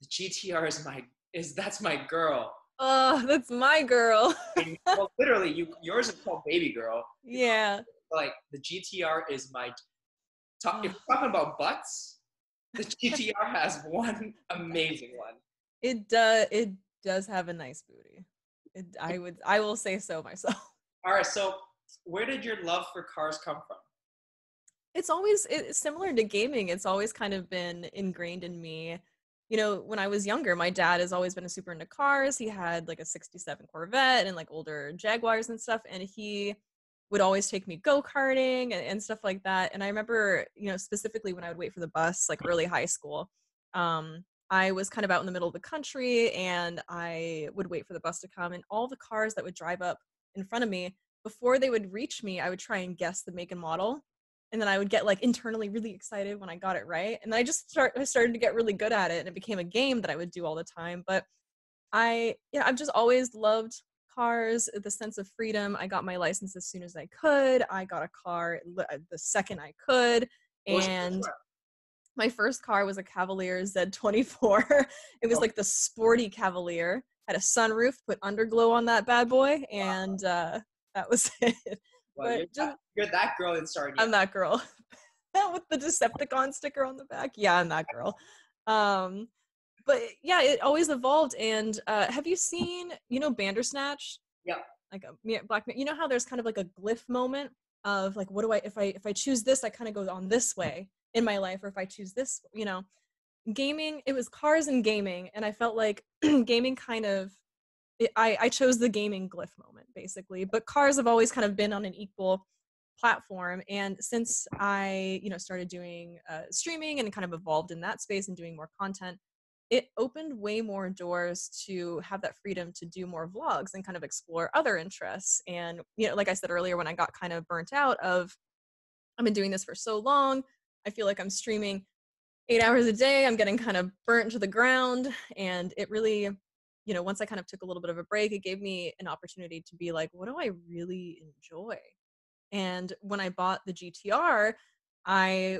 the GTR is my is that's my girl. Oh, that's my girl. And, well, literally, you yours is called Baby Girl. yeah. Like the GTR is my top. If you're talking about butts, the GTR has one amazing one. It does. It does have a nice booty. It, I would. I will say so myself. All right, so where did your love for cars come from? It's always it's similar to gaming. It's always kind of been ingrained in me. You know, when I was younger, my dad has always been a super into cars. He had like a '67 Corvette and like older Jaguars and stuff, and he would always take me go karting and, and stuff like that. And I remember, you know, specifically when I would wait for the bus, like early high school, um, I was kind of out in the middle of the country and I would wait for the bus to come, and all the cars that would drive up in front of me, before they would reach me, I would try and guess the make and model. And then I would get like internally really excited when I got it right. And then I just start I started to get really good at it and it became a game that I would do all the time. But I yeah, I've just always loved cars, the sense of freedom. I got my license as soon as I could. I got a car uh, the second I could. What was your first And my first car was a Cavalier Z24. it was Oh. like the sporty Cavalier. Had a sunroof, put underglow on that bad boy, and uh, that was it. Well, but you're, just- that, you're that girl in Sarnia. I'm that girl with the Decepticon sticker on the back. Yeah, I'm that girl. Um, but yeah, it always evolved. And uh, have you seen, you know, Bandersnatch? Yeah. like a Black Mirror. You know how there's kind of like a glyph moment of like, what do I if I if I choose this, I kind of go on this way in my life, or if I choose this, you know, gaming. It was cars and gaming, and I felt like gaming kind of. I I chose the gaming glyph moment basically, but cars have always kind of been on an equal platform and since i you know started doing uh, streaming and kind of evolved in that space and doing more content it opened way more doors to have that freedom to do more vlogs and kind of explore other interests and you know like i said earlier when i got kind of burnt out of i've been doing this for so long i feel like i'm streaming eight hours a day i'm getting kind of burnt to the ground and it really you know once i kind of took a little bit of a break it gave me an opportunity to be like what do i really enjoy and when I bought the GTR, I,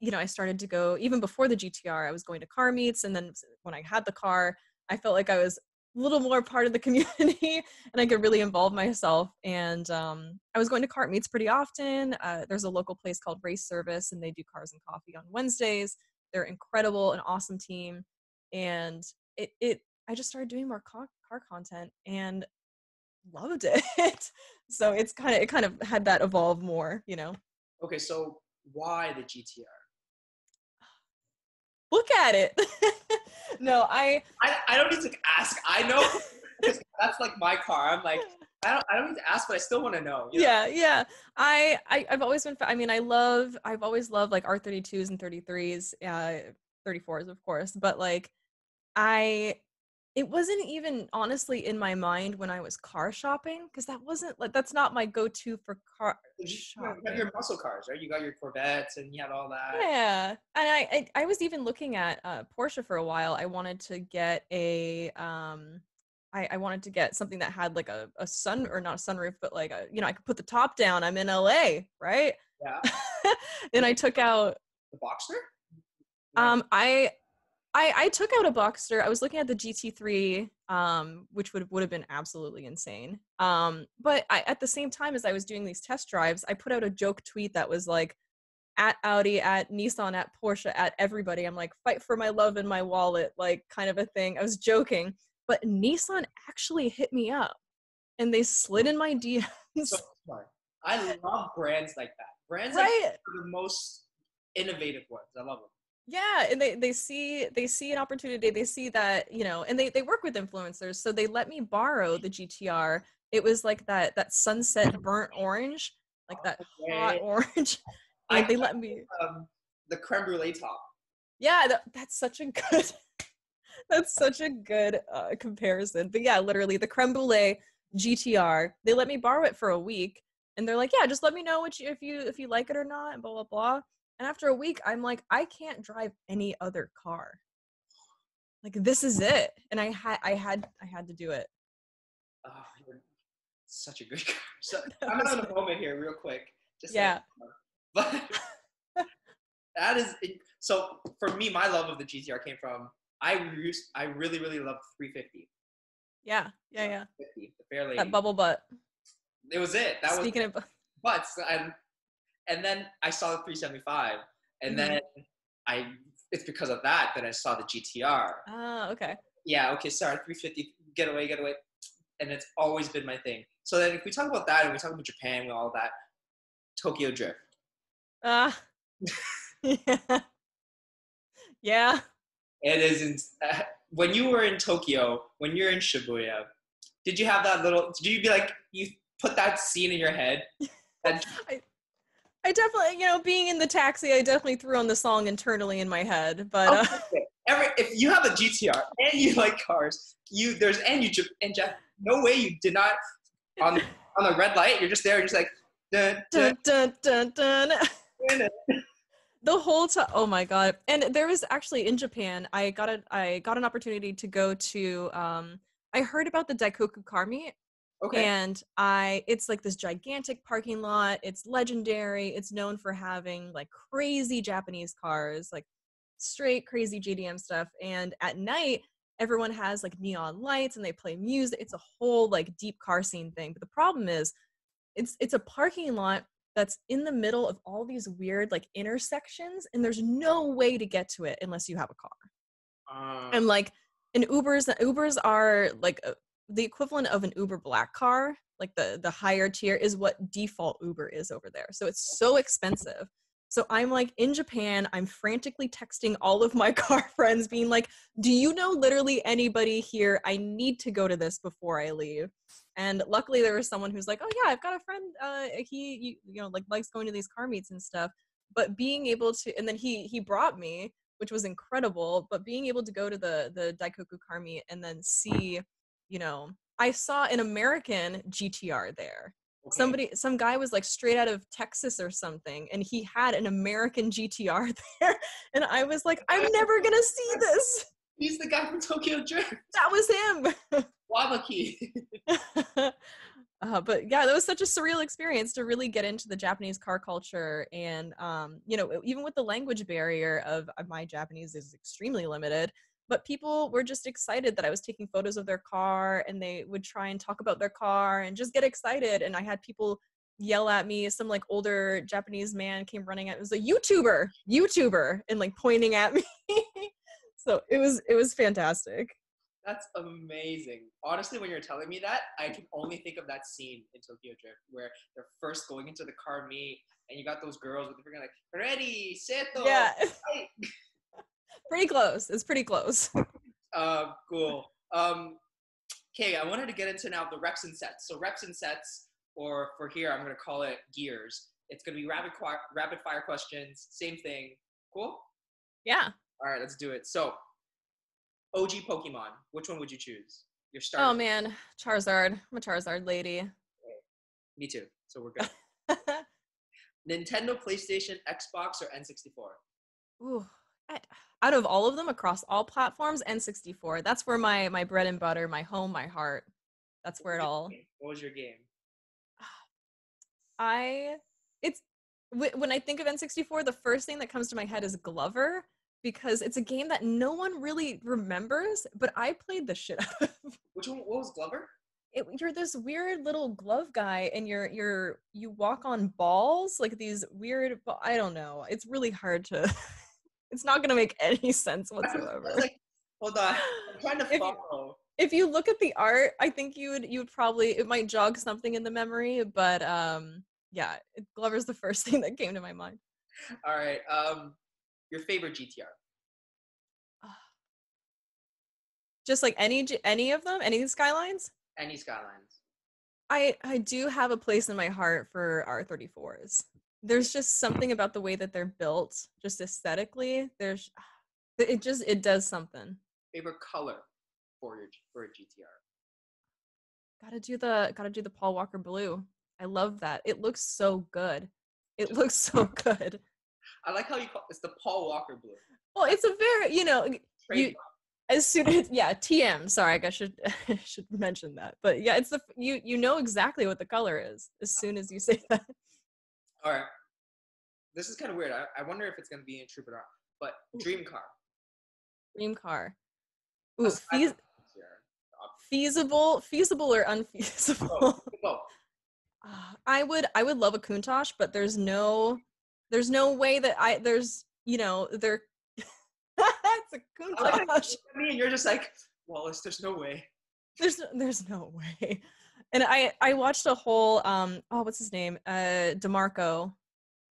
you know, I started to go, even before the GTR, I was going to car meets. And then when I had the car, I felt like I was a little more part of the community and I could really involve myself. And um, I was going to car meets pretty often. Uh, there's a local place called Race Service and they do cars and coffee on Wednesdays. They're incredible, an awesome team. And it, it, I just started doing more car, car content and loved it. so it's kind of it kind of had that evolve more, you know. Okay, so why the GTR? Look at it. no, I, I I don't need to ask. I know that's like my car. I'm like I don't I don't need to ask, but I still want to know, you know. Yeah, yeah. I, I I've always been. I mean, I love. I've always loved like R32s and 33s, uh, 34s, of course. But like, I it wasn't even honestly in my mind when I was car shopping because that wasn't like that's not my go-to for car shopping. You have your muscle cars, right? You got your Corvettes and you had all that. Yeah, and I I, I was even looking at uh, Porsche for a while. I wanted to get a um. I, I wanted to get something that had like a, a sun or not a sunroof, but like a, you know, I could put the top down. I'm in LA, right? Yeah. and I took out the Boxster. Um, I I, I took out a Boxster. I was looking at the GT3, um, which would would have been absolutely insane. Um, but I, at the same time as I was doing these test drives, I put out a joke tweet that was like, at Audi, at Nissan, at Porsche, at everybody. I'm like, fight for my love and my wallet, like kind of a thing. I was joking, but Nissan actually hit me up, and they slid in my DMs. So smart. I love brands like that. Brands right? like the most innovative ones. I love them yeah and they they see they see an opportunity they see that you know and they they work with influencers so they let me borrow the gtr it was like that that sunset burnt orange like that hot orange and I, they let me um, the creme brulee top. Yeah that, that's such a good that's such a good uh, comparison but yeah literally the creme brulee gtr they let me borrow it for a week and they're like yeah just let me know what you, if you if you like it or not and blah blah blah and after a week, I'm like, I can't drive any other car. Like this is it. And I had I had I had to do it. Oh, you're such a good car. So I'm having a moment here real quick. Just yeah. Like, but that is so for me, my love of the GTR came from I used I really, really loved 350. Yeah, yeah, yeah. 50, the. That bubble butt. It was it. That was Speaking was of butts, and and then I saw the 375, and mm-hmm. then I it's because of that that I saw the GTR. Oh, okay. Yeah, okay, sorry, 350 get away, get away. and it's always been my thing. So then, if we talk about that and we talk about Japan and all that, Tokyo Drift. Ah. Uh, yeah. yeah. It is. In, uh, when you were in Tokyo, when you're in Shibuya, did you have that little? Did you be like you put that scene in your head? That, I, I definitely, you know, being in the taxi, I definitely threw on the song internally in my head. But uh, okay. every if you have a GTR and you like cars, you there's and you and Jeff, no way you did not on on the red light. You're just there, you're just like dun dun dun dun. dun. dun. the whole time oh my god and there was actually in japan i got a i got an opportunity to go to um i heard about the daikoku car meet Okay. And I it's like this gigantic parking lot. It's legendary. It's known for having like crazy Japanese cars, like straight crazy JDM stuff. And at night, everyone has like neon lights and they play music. It's a whole like deep car scene thing. But the problem is it's it's a parking lot that's in the middle of all these weird like intersections and there's no way to get to it unless you have a car. Uh, and like and Ubers Ubers are like the equivalent of an Uber black car. like the the higher tier is what default Uber is over there. So it's so expensive. So I'm like in Japan, I'm frantically texting all of my car friends being like, "Do you know literally anybody here? I need to go to this before I leave." And luckily there was someone who's like, "Oh yeah, I've got a friend uh he you, you know like likes going to these car meets and stuff." But being able to and then he he brought me which was incredible. But being able to go to the the Daikoku car meet and then see, you know, I saw an American GTR there. Okay. Somebody, some guy was like straight out of Texas or something, and he had an American GTR there, and I was like, I'm never gonna see this. He's the guy from Tokyo Drift. That was him. Wabaki. uh, but yeah, that was such a surreal experience to really get into the Japanese car culture, and um, you know, even with the language barrier of uh, my Japanese is extremely limited but people were just excited that I was taking photos of their car and they would try and talk about their car and just get excited. And I had people yell at me. Some like older Japanese man came running at me. It was a YouTuber, YouTuber, and like pointing at me. so it was it was fantastic. That's amazing. Honestly, when you're telling me that, I can only think of that scene in Tokyo Drift where they're first going into the car meet and you got those girls with the freaking like ready, seto. Yeah. pretty close. It's pretty close. uh, cool. Um, okay, I wanted to get into now the reps and sets. So reps and sets, or for here, I'm gonna call it gears. It's gonna be rapid rapid fire questions. Same thing. Cool. Yeah. All right, let's do it. So, OG Pokemon. Which one would you choose? Your start. Oh man, Charizard. I'm a Charizard lady. Okay. Me too. So we're good. Nintendo, PlayStation, Xbox, or N64? Ooh, out of all of them across all platforms, N64. That's where my my bread and butter, my home, my heart. That's where it all. What was your game? I it's when I think of N64, the first thing that comes to my head is Glover because it's a game that no one really remembers, but I played the shit out of. Which one? What was Glover? It, you're this weird little glove guy, and you're you're you walk on balls like these weird. I don't know. It's really hard to. It's not going to make any sense whatsoever. like, hold on, I'm trying to follow. If, if you look at the art, I think you would you would probably it might jog something in the memory, but um, yeah, Glover's the first thing that came to my mind. All right, um, your favorite GTR? Just like any any of them, any skylines. Any skylines. I I do have a place in my heart for R34s there's just hmm. something about the way that they're built, just aesthetically. There's it just it does something. Favorite color for your for a GTR? Gotta do the gotta do the Paul Walker blue. I love that. It looks so good. It looks so good. I like how you call it's the Paul Walker blue. Well, it's a very you know you, as soon as yeah TM. Sorry, I should I should mention that. But yeah, it's the you you know exactly what the color is as uh, soon as you say that. All right. This is kind of weird. I, I wonder if it's going to be in Troubadour. But Dream Car. Dream Car. Ooh, feas- feasible, feasible or unfeasible? Oh, uh, I would, I would love a Countach, but there's no, there's no way that I, there's, you know, there. that's a Countach. I mean, you're just like, Wallace. There's no way. There's, there's no way and I I watched a whole um oh what's his name uh Demarco.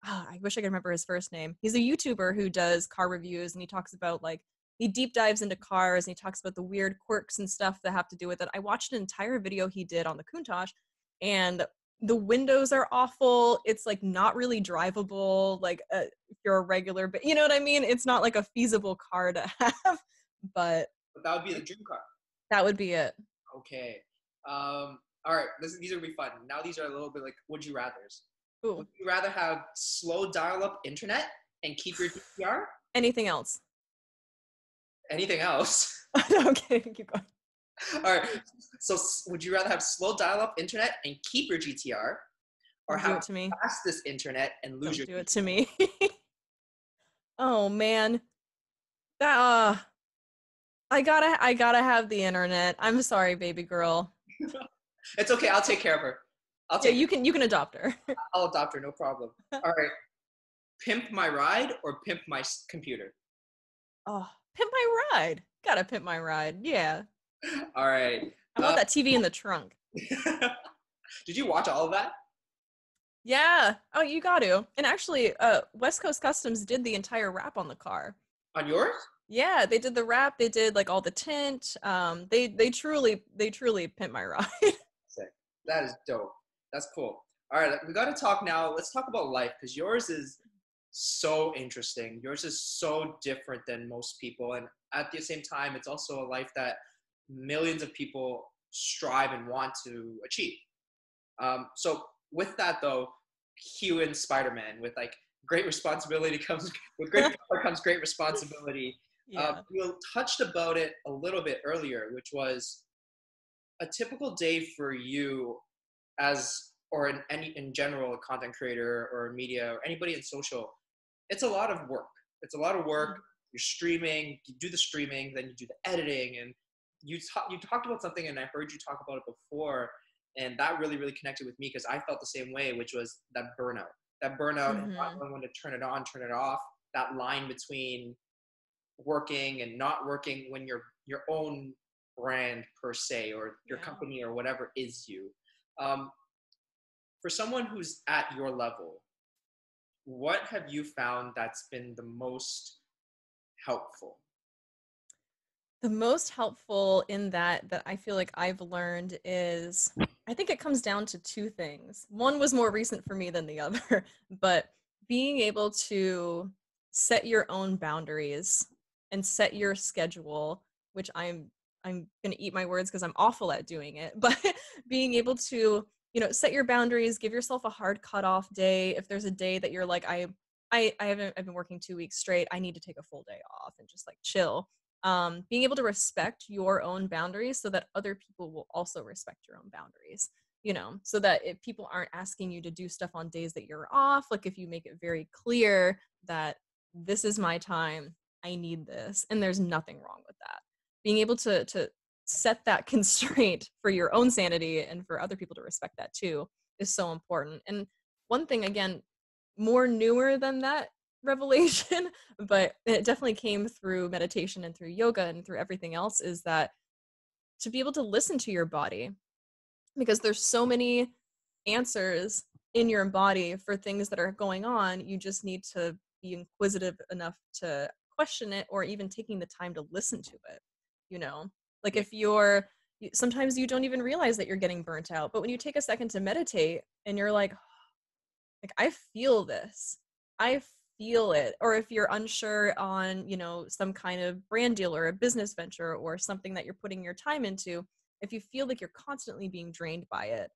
Oh, I wish I could remember his first name. He's a YouTuber who does car reviews and he talks about like he deep dives into cars and he talks about the weird quirks and stuff that have to do with it. I watched an entire video he did on the Countach and the windows are awful. It's like not really drivable like uh, if you're a regular but you know what I mean? It's not like a feasible car to have, but but that would be the dream car. That would be it. Okay. Um all right, this, these are gonna be fun. Now these are a little bit like would you rather's. Ooh. Would you rather have slow dial-up internet and keep your GTR? Anything else? Anything else? okay, keep going. All right. So, would you rather have slow dial-up internet and keep your GTR, or have to me. fastest internet and lose Don't your? Do it to me. oh man, that uh, I gotta, I gotta have the internet. I'm sorry, baby girl. It's okay. I'll take care of her. I'll take. Yeah, you can. You can adopt her. I'll adopt her. No problem. All right. Pimp my ride or pimp my computer. Oh, pimp my ride. Gotta pimp my ride. Yeah. All right. I want uh, that TV in the trunk. Did you watch all of that? Yeah. Oh, you got to. And actually, uh, West Coast Customs did the entire wrap on the car. On yours? Yeah, they did the wrap. They did like all the tint. Um, they they truly they truly pimp my ride. That is dope. That's cool. All right, we got to talk now. Let's talk about life because yours is so interesting. Yours is so different than most people, and at the same time, it's also a life that millions of people strive and want to achieve. Um, so with that though, Hugh and Spider-Man with like great responsibility comes with great power comes great responsibility. Yeah. Uh, you touched about it a little bit earlier, which was a typical day for you as or in any in general a content creator or media or anybody in social it's a lot of work it's a lot of work Mm-hmm. you're streaming you do the streaming then you do the editing and you ta- you talked about something and i heard you talk about it before and that really really connected with me because i felt the same way which was that burnout that burnout and not Mhm. knowing when to turn it on turn it off that line between working and not working when your your own brand per se or your Yeah. company or whatever is you um, for someone who's at your level what have you found that's been the most helpful the most helpful in that that I feel like I've learned is I think it comes down to two things. One was more recent for me than the other, but being able to set your own boundaries and set your schedule, which I'm I'm going to eat my words because I'm awful at doing it, but being able to, you know, set your boundaries, give yourself a hard cutoff day. If there's a day that you're like I I I haven't I've been working 2 weeks straight, I need to take a full day off and just like chill um, being able to respect your own boundaries so that other people will also respect your own boundaries you know so that if people aren't asking you to do stuff on days that you're off like if you make it very clear that this is my time i need this and there's nothing wrong with that being able to to set that constraint for your own sanity and for other people to respect that too is so important. And one thing again more newer than that revelation but it definitely came through meditation and through yoga and through everything else is that to be able to listen to your body because there's so many answers in your body for things that are going on you just need to be inquisitive enough to question it or even taking the time to listen to it you know? Like if you're sometimes you don't even realize that you're getting burnt out but when you take a second to meditate and you're like like i feel this. I feel it. Or if you're unsure on you know some kind of brand deal or a business venture or something that you're putting your time into if you feel like you're constantly being drained by it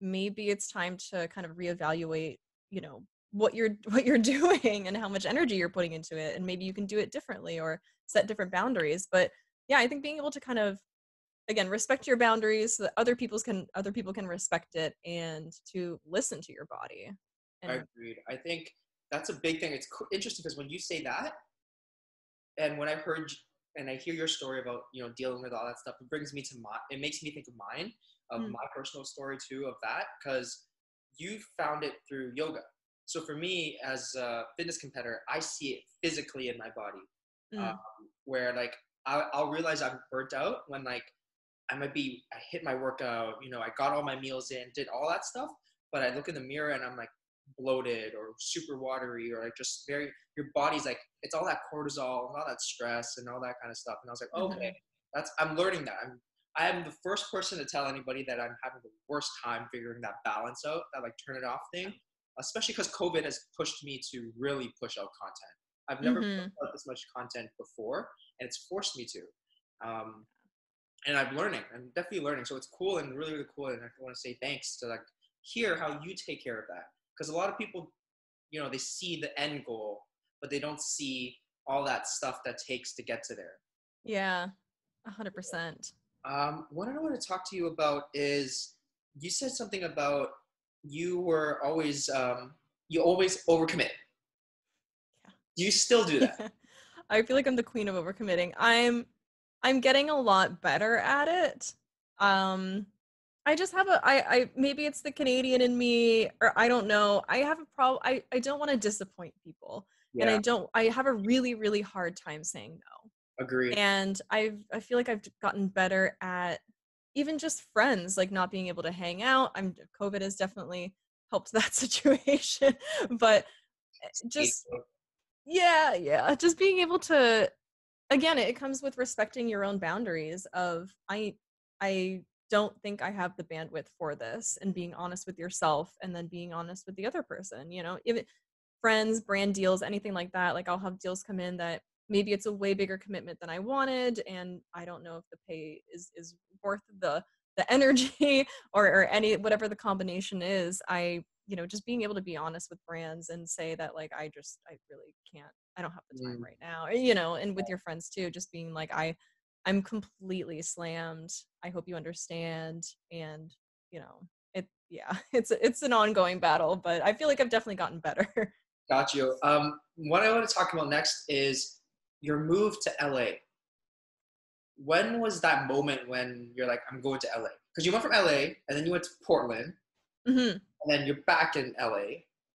maybe it's time to kind of reevaluate you know what you're what you're doing and how much energy you're putting into it and maybe you can do it differently or set different boundaries but yeah i think being able to kind of again respect your boundaries so that other people's can other people can respect it and to listen to your body I and agreed. I think that's a big thing. It's interesting because when you say that, and when I heard and I hear your story about you know dealing with all that stuff, it brings me to my. It makes me think of mine, of Mm. my personal story too, of that because you found it through yoga. So for me, as a fitness competitor, I see it physically in my body, Mm. um, where like I, I'll realize I'm burnt out when like I might be I hit my workout, you know, I got all my meals in, did all that stuff, but I look in the mirror and I'm like bloated or super watery or like just very your body's like it's all that cortisol and all that stress and all that kind of stuff. And I was like, Mhm. okay, that's I'm learning that. I'm I am the first person to tell anybody that I'm having the worst time figuring that balance out, that like turn it off thing. Especially because COVID has pushed me to really push out content. I've never Mhm. pushed out this much content before, and it's forced me to. Um, and I'm learning. I'm definitely learning. So it's cool and really, really cool. And I want to say thanks to like hear how you take care of that. Because a lot of people, you know, they see the end goal, but they don't see all that stuff that takes to get to there. yeah a hundred percent Um, what I want to talk to you about is you said something about you were always um, you always overcommit. Yeah. You still do that? I feel like I'm the queen of overcommitting. I'm I'm getting a lot better at it. Um I just have a I I maybe it's the Canadian in me or I don't know. I have a problem I I don't want to disappoint people. And I don't I have a really really hard time saying no. Agree. And I've I feel like I've gotten better at even just friends like not being able to hang out i'm covid has definitely helped that situation but eh, just yeah yeah just being able to again it comes with respecting your own boundaries of i i don't think i have the bandwidth for this and being honest with yourself and then being honest with the other person you know if friends brand deals anything like that like i'll have deals come in that maybe it's a way bigger commitment than i wanted and i don't know if the pay is is worth the the energy or, or any whatever the combination is i you know just being able to be honest with brands and say that like i just i really can't i don't have the time mm. right now you know and with your friends too just being like i i'm completely slammed. I hope you understand and you know it yeah it's it's an ongoing battle but i feel like i've definitely gotten better. Got you. Um what i want to talk about next is your move to la when was that moment when you're like i'm going to la because you went from la and then you went to portland. Mm-hmm. And then you're back in la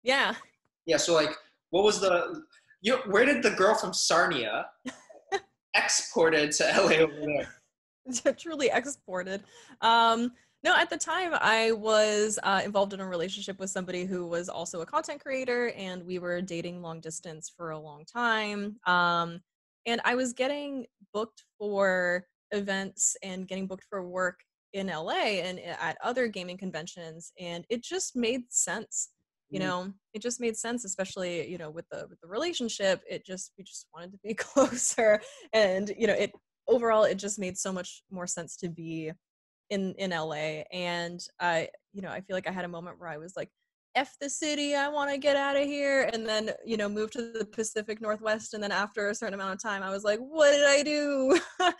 yeah. Yeah so like what was the you where did the girl from sarnia exported to la over there? Truly exported. Um no at the time i was uh, involved in a relationship with somebody who was also a content creator and we were dating long distance for a long time. Um and I was getting booked for events and getting booked for work in LA and eh, at other gaming conventions and it just made sense you mm. know it just made sense especially you know with the with the relationship it just we just wanted to be closer and you know it overall it just made so much more sense to be in in LA and I you know I feel like I had a moment where I was like F the city, I want to get out of here. And then, you know, move to the Pacific Northwest. And then after a certain amount of time, I was like, what did I do?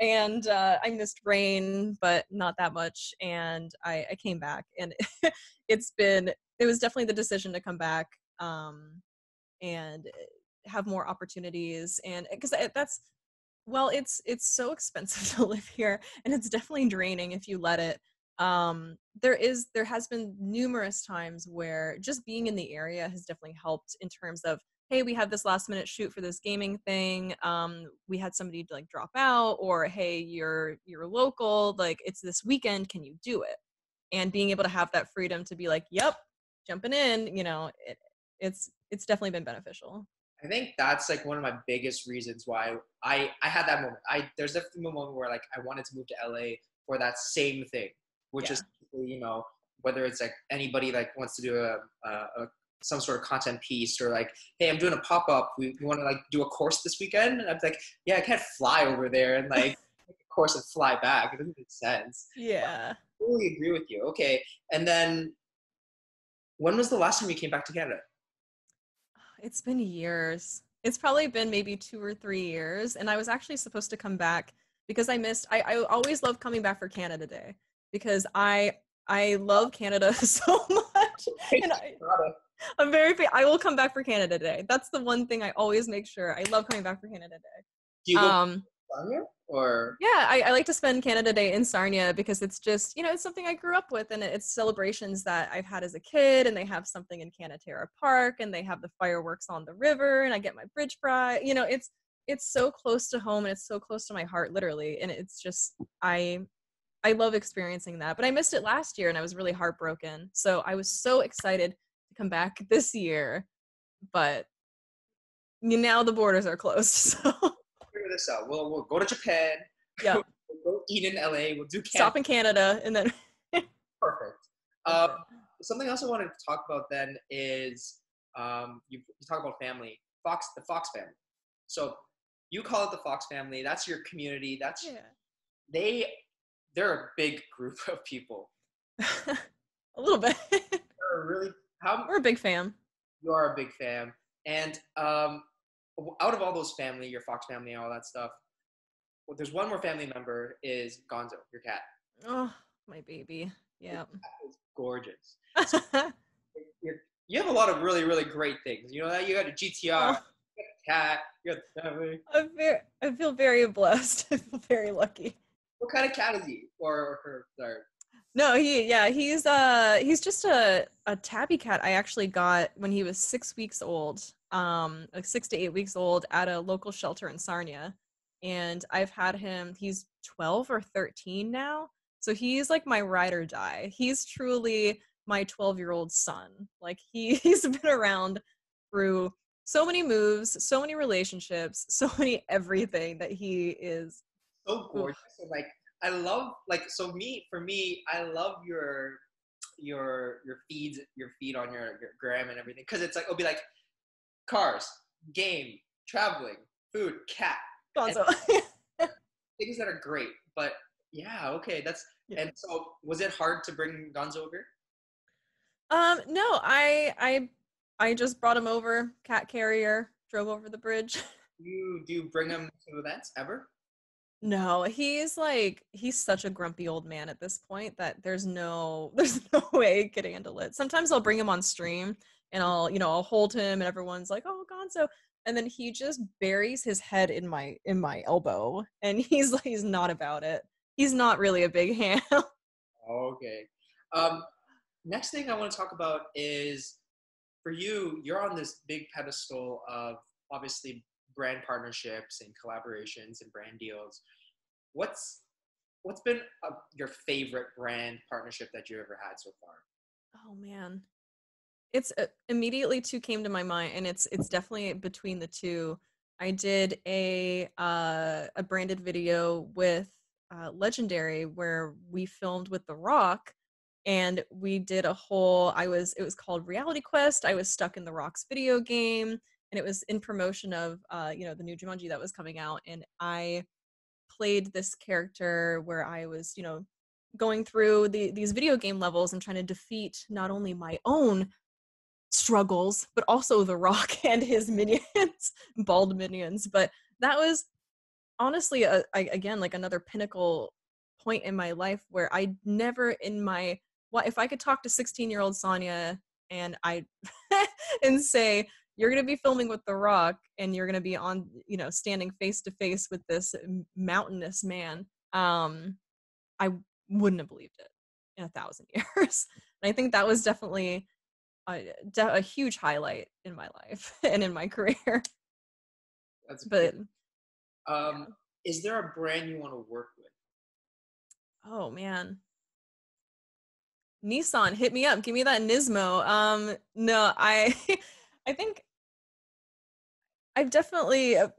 and uh, I missed rain, but not that much. And I, I came back. And it's been, it was definitely the decision to come back um, and have more opportunities. And because that's, well, it's it's so expensive to live here, and it's definitely draining if you let it um, there is there has been numerous times where just being in the area has definitely helped in terms of hey we have this last minute shoot for this gaming thing um, we had somebody like drop out or hey you're you're local like it's this weekend can you do it? And being able to have that freedom to be like yep jumping in you know it, it's it's definitely been beneficial. I think that's like one of my biggest reasons why I I had that moment. I there's definitely a moment where like I wanted to move to LA for that same thing which yeah. is you know whether it's like anybody like wants to do a, a, a some sort of content piece or like hey i'm doing a pop-up. We, we want to like do a course this weekend? And i'm like yeah i can't fly over there and like a course and fly back. It doesn't make sense. Yeah I totally agree with you. Okay. And then when was the last time you came back to canada? Ah, it's been years. It's probably been maybe two or three years. And i was actually supposed to come back because i missed i, I always love coming back for canada day because I I love Canada so much. And I, I'm very I will come back for Canada Day. That's the one thing I always make sure. I love coming back for Canada Day. Do you um, Sarnia or Yeah, I, I like to spend Canada Day in Sarnia because it's just, you know, it's something I grew up with and it's celebrations that I've had as a kid and they have something in Canatara Park and they have the fireworks on the river and I get my bridge fry. You know, it's it's so close to home and it's so close to my heart literally and it's just I I love experiencing that. But I missed it last year and I was really heartbroken. So I was so excited to come back this year. But now the borders are closed. So figure this out. We'll we'll go to Japan. Yeah. We'll go eat in LA. We'll do Canada. stop in Canada and then perfect. Um, something else I wanted to talk about then is um, you, you talk about family, Fox, the Fox family. So you call it the Fox family. That's your community. That's yeah. they they're a big group of people. a little bit. really how we're a big fan. You are a big fan, and um, out of all those family, your Fox family, all that stuff. Well, there's one more family member is Gonzo, your cat. Oh, my baby. Yeah. gorgeous. So you have a lot of really, really great things. You know, that you got a GTR, oh. you got a cat, you got family. I'm very, I feel very blessed. I feel very lucky. What kind of cat is he? Or her? Sorry. No, he yeah, he's uh he's just a a tabby cat I actually got when he was 6 weeks old. Um like 6 to 8 weeks old at a local shelter in Sarnia. And I've had him he's 12 or 13 now. So he's like my ride or die. He's truly my 12 year old son. Like he, he's been around through so many moves, so many relationships, so many everything that he is so gorgeous. And like I love like so me for me, I love your your your feeds your feed on your, your gram and everything because it's like it'll be like cars, game, traveling, food, cat. Gonzo. things that are great. But yeah, okay, that's yeah. and so was it hard to bring Gonzo over? Um, no, I I I just brought him over, cat carrier, drove over the bridge. You do you bring him to events ever? No, he's like he's such a grumpy old man at this point that there's no there's no way he could handle it. Sometimes I'll bring him on stream and I'll, you know, I'll hold him and everyone's like, "Oh, Gonzo." And then he just buries his head in my in my elbow and he's like he's not about it. He's not really a big ham. okay. Um next thing I want to talk about is for you, you're on this big pedestal of obviously brand partnerships and collaborations and brand deals. What's what's been a, your favorite brand partnership that you ever had so far? Oh man, it's uh, immediately two came to my mind, and it's it's definitely between the two. I did a uh, a branded video with uh, Legendary where we filmed with The Rock, and we did a whole i was it was called reality quest i was stuck in the rocks video game and it was in promotion of uh you know the new jumanji that was coming out and i played this character where i was you know going through the, these video game levels and trying to defeat not only my own struggles but also the rock and his minions bald minions but that was honestly a, I, again like another pinnacle point in my life where i never in my what if I could talk to 16 year old Sonja and I and say you're going to be filming with The Rock and you're going to be on you know standing face to face with this mountainous man, um, I wouldn't have believed it in a thousand years. and I think that was definitely a, a huge highlight in my life and in my career. That's but. Um, yeah. Is there a brand you want to work with? Oh man, Nissan, hit me up. Give me that Nismo. Um, no, I, I think I've definitely, uh,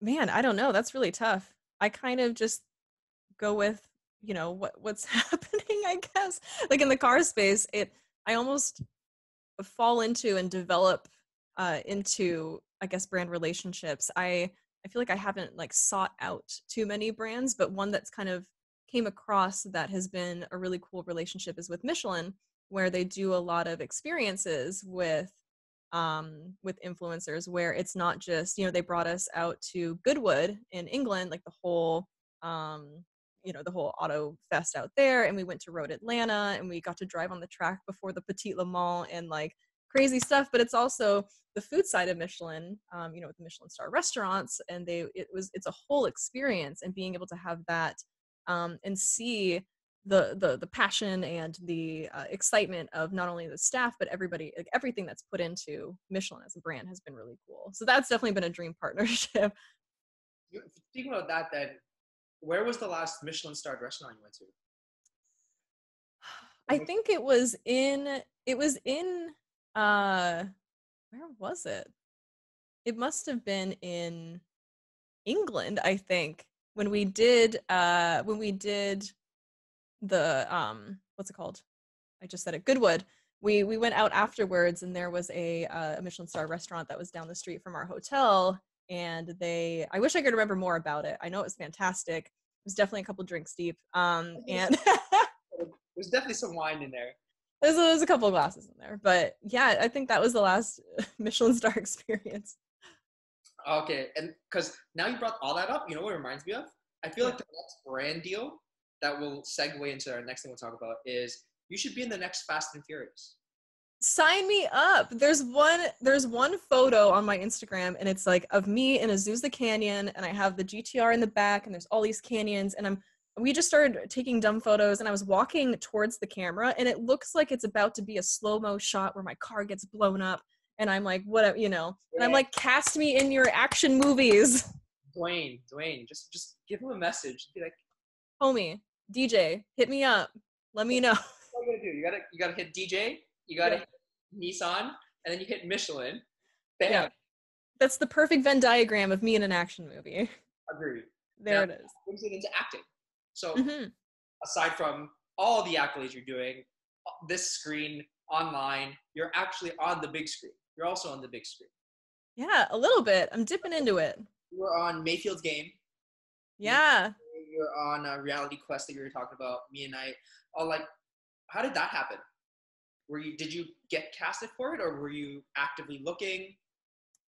man, I don't know. That's really tough. I kind of just go with, you know, what what's happening. I guess, like in the car space, it. I almost fall into and develop uh, into, I guess, brand relationships. I I feel like I haven't like sought out too many brands, but one that's kind of came across that has been a really cool relationship is with Michelin, where they do a lot of experiences with um, with influencers where it's not just you know they brought us out to Goodwood in England, like the whole um, you know the whole auto fest out there, and we went to Road Atlanta and we got to drive on the track before the Petit Le Mans and like crazy stuff. But it's also the food side of Michelin, um, you know, with the Michelin star restaurants, and they it was it's a whole experience, and being able to have that um, and see the the the passion and the uh, excitement of not only the staff but everybody like everything that's put into Michelin as a brand has been really cool. So that's definitely been a dream partnership. Speaking about that, then, where was the last Michelin starred restaurant you went to? I think it was in it was in uh where was it? It must have been in England, I think when we did uh when we did the um what's it called? I just said it goodwood. We we went out afterwards and there was a, uh, a michelin star restaurant that was down the street from our hotel and they i wish i could remember more about it. I know it was fantastic. It was definitely a couple drinks deep um and there's definitely some wine in there. There's, there's a couple of glasses in there but yeah i think that was the last michelin star experience. Okay, and because now you brought all that up, you know what it reminds me of? I feel yeah. like the next brand deal that will segue into our next thing we'll talk about is you should be in the next Fast and Furious. Sign me up. There's one there's one photo on my Instagram and it's like of me in Azusa Canyon and I have the GTR in the back and there's all these canyons and I'm we just started taking dumb photos and I was walking towards the camera and it looks like it's about to be a slow-mo shot where my car gets blown up and I'm like, what, you know, and I'm like, cast me in your action movies. Dwayne, Dwayne, just just give him a message. Be like, homie, DJ, hit me up. Let me know. What you gotta do? You gotta you gotta hit DJ. You gotta hit Nissan, and then you hit Michelin. Bam. Yeah. That's the perfect Venn diagram of me in an action movie. Agreed. There Now- it is. Brings it into acting. So Mhm. aside from all the accolades you're doing, uh, this screen online, you're actually on the big screen. You're also on the big screen. Yeah, a little bit. I'm dipping into it. You were on Mayfield's game. Yeah. On a reality quest that you were talking about. Me and I, all like, how did that happen? Were you did you get casted for it, or were you actively looking?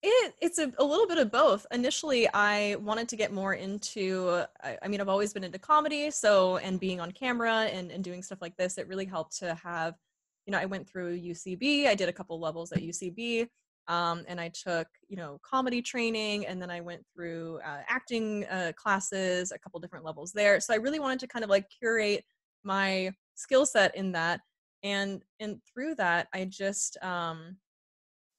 It it's a, a little bit of both. Initially, I wanted to get more into. I, I mean, I've always been into comedy, so and being on camera and and doing stuff like this, it really helped to have. You know, I went through UCB. I did a couple levels at UCB, um, and I took you know comedy training, and then I went through uh, acting uh, classes, a couple different levels there. So I really wanted to kind of like curate my skill set in that, and and through that, I just. Um,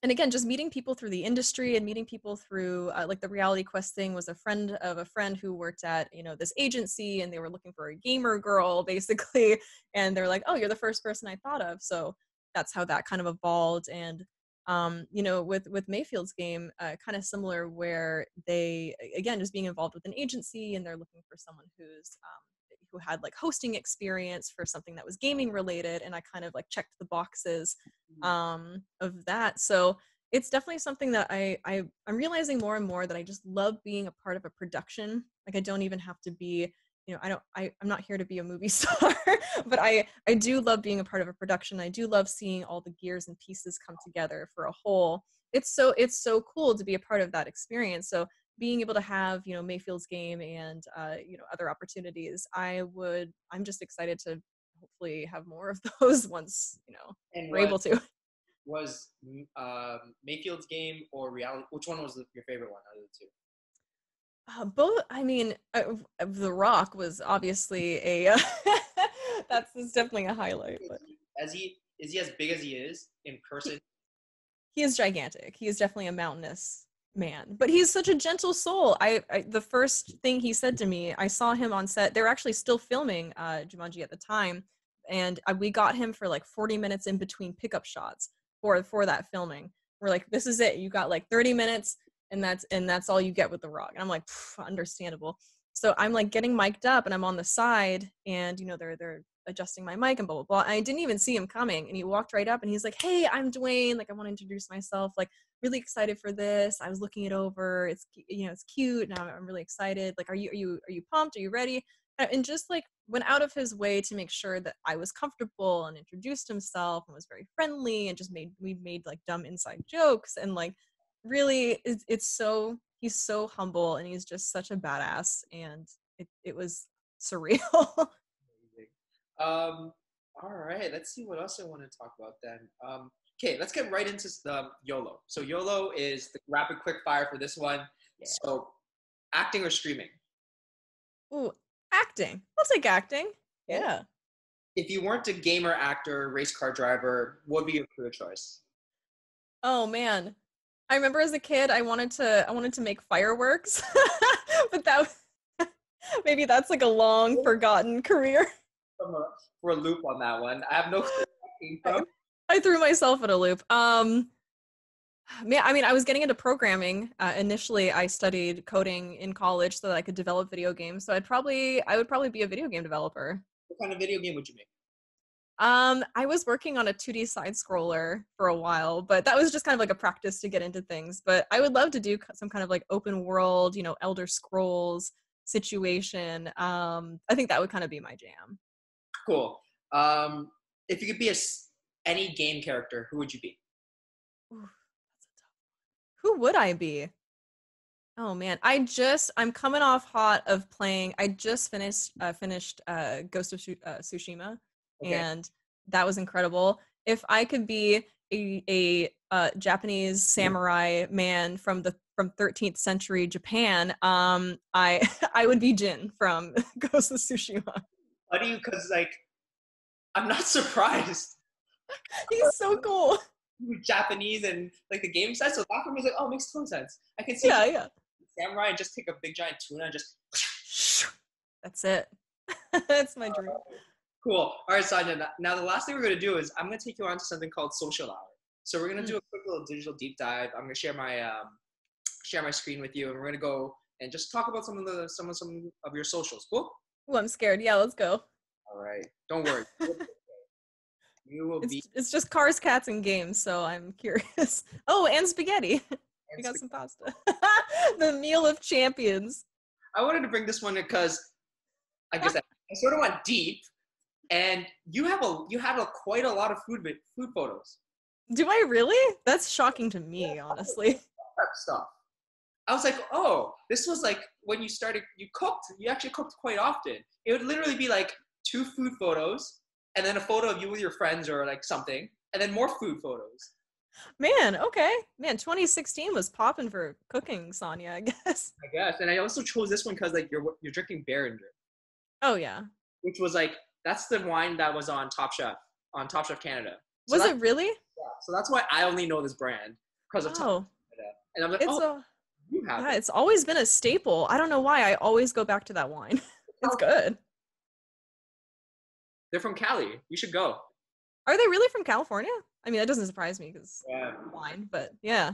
and again just meeting people through the industry and meeting people through uh, like the reality quest thing was a friend of a friend who worked at you know this agency and they were looking for a gamer girl basically and they're like oh you're the first person i thought of so that's how that kind of evolved and um, you know with with mayfield's game uh, kind of similar where they again just being involved with an agency and they're looking for someone who's um, who had like hosting experience for something that was gaming related and i kind of like checked the boxes um of that. So it's definitely something that I, I i'm realizing more and more that i just love being a part of a production. Like i don't even have to be you know i don't I, i'm not here to be a movie star but i i do love being a part of a production i do love seeing all the gears and pieces come together for a whole it's so it's so cool to be a part of that experience so being able to have you know mayfield's game and uh, you know other opportunities i would i'm just excited to hopefully have more of those once you know And we're able to was um, Mayfield's game or reality? Which one was your favorite one out of the two? Uh, both. I mean, uh, uh, The Rock was obviously a. that's, that's definitely a highlight. But As he is he as big as he is in person? he is gigantic. He is definitely a mountainous man, but he's such a gentle soul. I, I the first thing he said to me, I saw him on set. They were actually still filming uh, Jumanji at the time, and I, we got him for like 40 minutes in between pickup shots for for that filming. We're like, this is it. You got like 30 minutes, and that's and that's all you get with the Rock. And I'm like, understandable. So I'm like getting mic'd up, and I'm on the side, and you know they're they're adjusting my mic and blah blah blah. And I didn't even see him coming, and he walked right up, and he's like, "Hey, I'm Dwayne. Like, I want to introduce myself. Like, really excited for this. I was looking it over. It's you know, it's cute. Now I'm really excited. Like, are you are you are you pumped? Are you ready?" And just like went out of his way to make sure that I was comfortable and introduced himself and was very friendly and just made we made like dumb inside jokes and like really it's, it's so he's so humble and he's just such a badass and it, it was surreal. Um, all right, let's see what else I want to talk about then. Um, okay, let's get right into the YOLO. So YOLO is the rapid quick fire for this one. Yeah. So, acting or streaming? Ooh, acting. I'll take acting. Yeah. If you weren't a gamer, actor, race car driver, what would be your career choice? Oh man. I remember as a kid I wanted to I wanted to make fireworks. but that was- maybe that's like a long forgotten career. From a, for a loop on that one, I have no clue where that came from. I threw myself in a loop. Um man, I mean I was getting into programming. Uh, initially I studied coding in college so that I could develop video games. So I'd probably I would probably be a video game developer. What kind of video game would you make? Um, I was working on a 2D side scroller for a while, but that was just kind of like a practice to get into things. But I would love to do some kind of like open world, you know, Elder Scrolls situation. Um, I think that would kind of be my jam. Cool. Um, if you could be a s- any game character, who would you be? Ooh, that's a tough one. Who would I be? Oh man, I just I'm coming off hot of playing. I just finished uh, finished uh, Ghost of Tsu- uh, Tsushima, Okay. and that was incredible. If I could be a, a uh, Japanese samurai man from the from 13th century Japan, um, I I would be Jin from Ghost of Tsushima. Funny because like I'm not surprised. He's so cool. Japanese and like the game set, so that for me is like, oh, it makes total sense. I can see Yeah, yeah. samurai and just take a big giant tuna and just That's it. That's my dream. Cool. All right, Sonja. Now the last thing we're gonna do is I'm gonna take you on to something called social hour. So we're gonna do a quick little digital deep dive. I'm gonna share my um, share my screen with you, and we're gonna go and just talk about some of the some of some of your socials. Cool. Oh, I'm scared. Yeah, let's go. All right. Don't worry. you will It's, be. it's just cars, cats, and games, so I'm curious. Oh, and spaghetti. We got some pasta. the meal of champions. I wanted to bring this one because I guess I, I sort of went deep, and you have a you have a quite a lot of food food photos. Do I really? That's shocking to me, honestly. prep stuff. I was like, oh, this was like when you started, you cooked, you actually cooked quite often. It would literally be like two food photos and then a photo of you with your friends or like something, and then more food photos. Man, okay. Man, 2016 was popping for cooking, Sonja, I guess. I guess. And I also chose this one because like you're you're drinking Beringer, Oh, yeah. which was like that's the wine that was on Top Chef on Top Chef Canada. So Was that- it really? Yeah, so that's why I only know this brand because of Top Oh, Canada. And I'm like, it's oh, a you have yeah, it. it's always been a staple. I don't know why. I always go back to that wine. it's good. They're from Cali. You should go. Are they really from California? I mean, that doesn't surprise me because Yeah. wine, but yeah.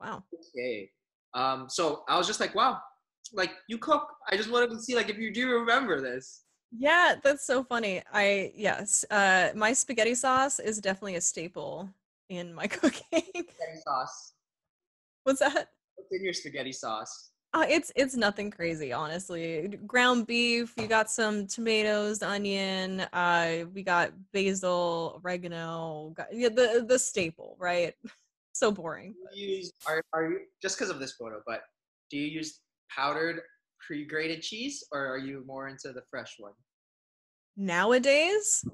Wow. Okay. Um, so I was just like, wow, like you cook. I just wanted to see like if you do remember this. Yeah, that's so funny. I yes, uh my spaghetti sauce is definitely a staple in my cooking. Spaghetti sauce. What's that? What's in your spaghetti sauce? Uh, it's it's nothing crazy, honestly. Ground beef. You got some tomatoes, onion. Uh, we got basil, oregano. Got, yeah, the the staple, right? so boring. Do you use are are you just because of this photo? But do you use powdered pre-grated cheese or are you more into the fresh one? Nowadays,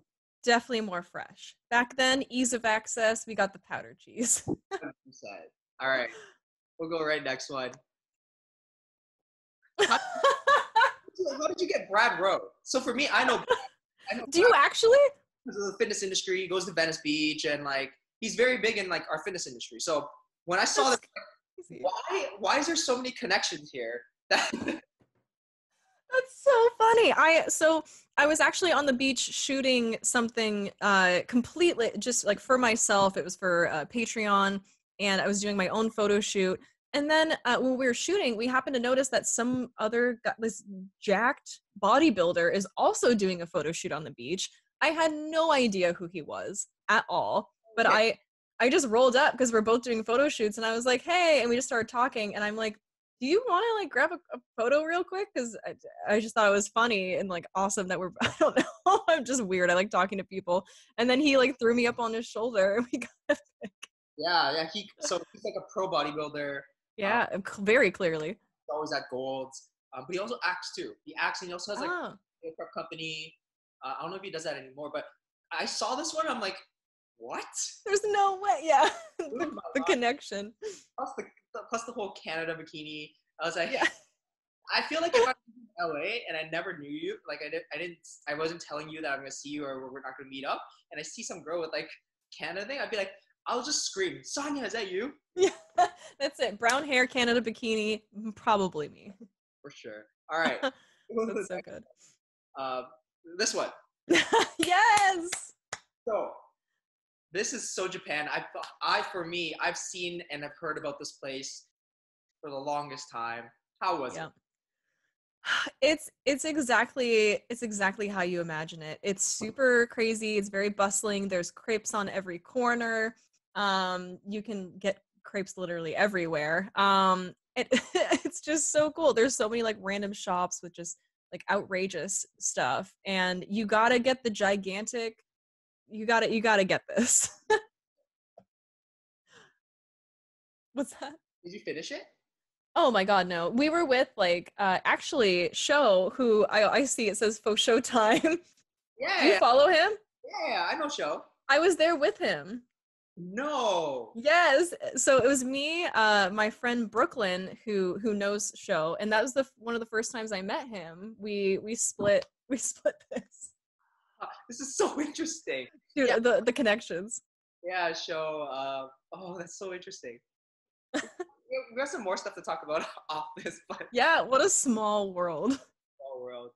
definitely more fresh. Back then, ease of access. We got the powdered cheese. All right, we'll go right next one. How did you get Brad Rowe? So for me, I know. Brad. I know Do you actually? the fitness industry. He goes to Venice Beach and like he's very big in like our fitness industry. So when I saw this, Crazy. why why is there so many connections here? That That's so funny. I so I was actually on the beach shooting something uh completely just like for myself. It was for uh, Patreon and I was doing my own photo shoot. And then uh, when we were shooting, we happened to notice that some other guy, this jacked bodybuilder is also doing a photo shoot on the beach. I had no idea who he was at all, but Okay. I I just rolled up because we're both doing photo shoots, and I was like, "Hey," and we just started talking, and I'm like, do you want to like grab a, a photo real quick? Because I, I just thought it was funny and like awesome that we're, I don't know, I'm just weird. I like talking to people. And then he like threw me up on his shoulder and we got a pic. yeah, yeah. He so he's like a pro bodybuilder. Yeah, and cl- very clearly. He's always at Golds, um, but he also acts too. He acts and he also has like Oh, a prep company. Uh, I don't know if he does that anymore, but I saw this one. I'm like, what? there's no way. Yeah, the, the connection. Plus the plus the whole Canada bikini. I was like, Yeah. I feel like if I'm in LA and I never knew you, like I didn't, I didn't, I wasn't telling you that I'm gonna see you or we're not gonna meet up, and I see some girl with like Canada thing, I'd be like, I'll just scream, Sonja, is that you? Yeah, that's it. Brown hair, Canada bikini, probably me. For sure. All right. That's so good. uh, this one. yes. So this is so Japan. I, I for me, I've seen and I've heard about this place for the longest time. How was Yeah. it? it's it's exactly it's exactly how you imagine it it's super crazy it's very bustling there's crepes on every corner um you can get crepes literally everywhere um it, it's just so cool there's so many like random shops with just like outrageous stuff and you gotta get the gigantic you gotta you gotta get this what's that Did you finish it? Oh my god, no. We were with like uh actually Show, who I I see it says for Showtime. Do Yeah, you follow him? yeah. I know show. I was there with him. No. Yes. So it was me, uh my friend Brooklyn who who knows Show, and that was the one of the first times I met him. We we split we split this. Uh, This is so interesting. Dude, Yeah. the the connections. Yeah, show. Uh, oh, that's so interesting. we have some more stuff to talk about off this, but Yeah, what a small world. small world.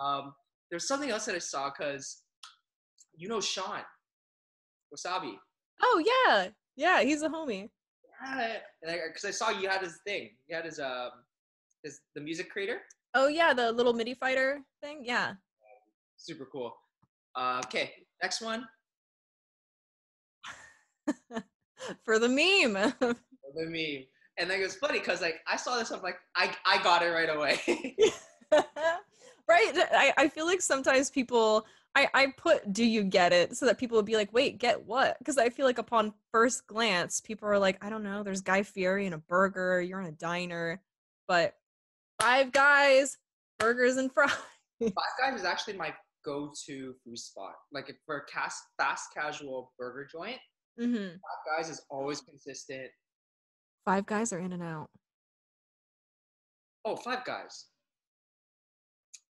Um, there's something else that I saw because you know Shawn Wasabi. Oh yeah, yeah, he's a homie. Yeah, because I, I saw you had his thing. You had his um his the music creator. Oh yeah, the little MIDI fighter thing. Yeah. Super cool. Uh, okay, next one. For the meme. For the meme. And then it was funny because like I saw this, I'm like, I I got it right away. right. I, I feel like sometimes people I, I put do you get it so that people would be like, wait, get what? Because I feel like upon first glance, people are like, I don't know, there's Guy Fieri and a burger, you're in a diner. But five guys, burgers and fries. Five Guys is actually my go-to food spot. Like for a cast, fast casual burger joint, Mm-hmm. Five Guys is always consistent. Five guys are in and out. Oh, Five Guys.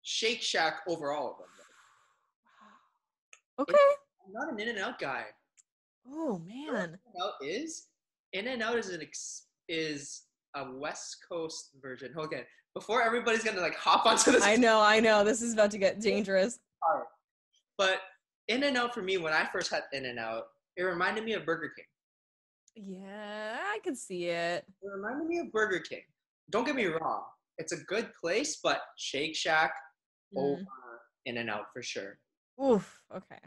Shake Shack over all of them. Okay. I'm not an In and Out guy. Oh You know what man. In-N-Out is In and Out is an ex- is a West Coast version. Okay, before everybody's gonna like hop onto this I know, I know. This is about to get dangerous. part, but In and Out for me when I first had In and Out, it reminded me of Burger King. Yeah, I can see it. It reminded me of Burger King. Don't get me wrong, it's a good place, but Shake Shack over Mm. In and Out for sure. Oof. Okay.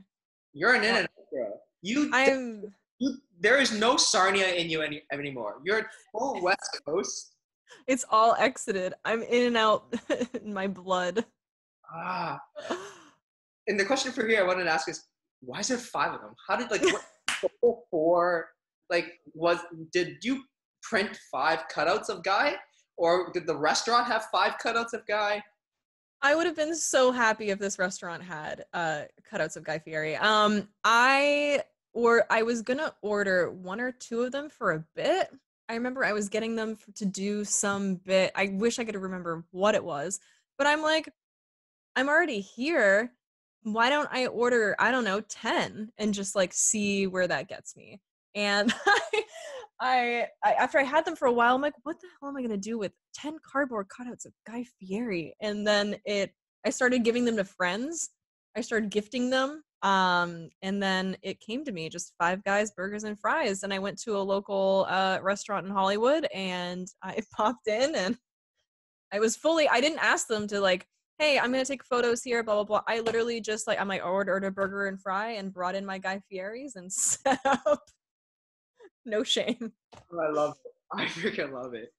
You're an In and Out girl. You, I'm. you, there is no Sarnia in you any, anymore. You're full West Coast. It's all exited. I'm in and out in my blood. Ah, and the question for here I wanted to ask is, why is there five of them? How did like what, whole four? Like, was did you print five cutouts of Guy, or did the restaurant have five cutouts of Guy? I would have been so happy if this restaurant had uh cutouts of Guy Fieri. Um I or I was to order one or two of them for a bit. I remember I was getting them f to do some bit. I wish I could remember what it was, but I'm like I'm already here. Why don't I order, I don't know, 10 and just like see where that gets me? And I, I, I after I had them for a while, I'm like, what the hell am I gonna do with 10 cardboard cutouts of Guy Fieri? And then it I started giving them to friends. I started gifting them. Um, and then it came to me just five guys, burgers and fries. And I went to a local uh, restaurant in Hollywood and I popped in and I was fully I didn't ask them to like, hey, I'm gonna take photos here, blah blah blah. I literally just like I'm like ordered a burger and fry and brought in my Guy Fieri's and set up. No shame. Oh, I love it. I freaking love it.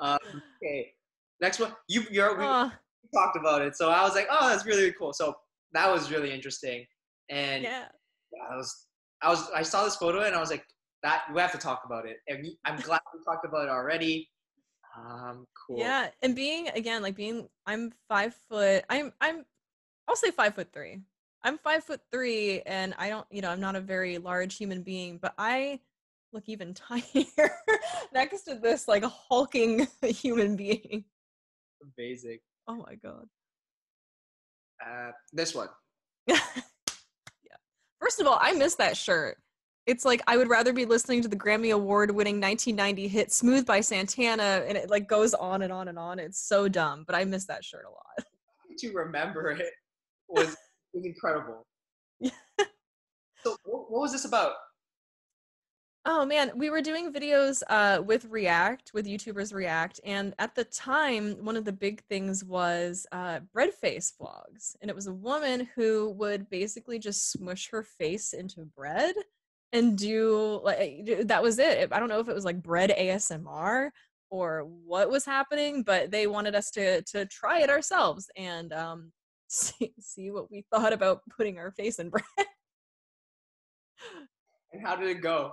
Um, okay, next one. You you're we Aw, talked about it, so I was like, oh, that's really, really cool. So that was really interesting, and yeah. yeah, I was I was I saw this photo and I was like, that we have to talk about it. And we- I'm glad we talked about it already. Um, cool. Yeah, and being again like being I'm five foot. I'm I'm I'll say five foot three. I'm five foot three, and I don't you know I'm not a very large human being, but I look even tinier next to this like a hulking human being. Basic. Oh my god. Uh, this one. yeah. First of all, I miss that shirt. It's like I would rather be listening to the Grammy Award winning 1990 hit Smooth by Santana and it like goes on and on and on. It's so dumb, but I miss that shirt a lot. To remember it was, was incredible. Yeah. so what, what was this about? Oh man, we were doing videos uh, with React, with YouTubers React, and at the time, one of the big things was uh, bread face vlogs, and it was a woman who would basically just smush her face into bread and do like that was it. I don't know if it was like bread ASMR or what was happening, but they wanted us to to try it ourselves and um, see see what we thought about putting our face in bread. And how did it go?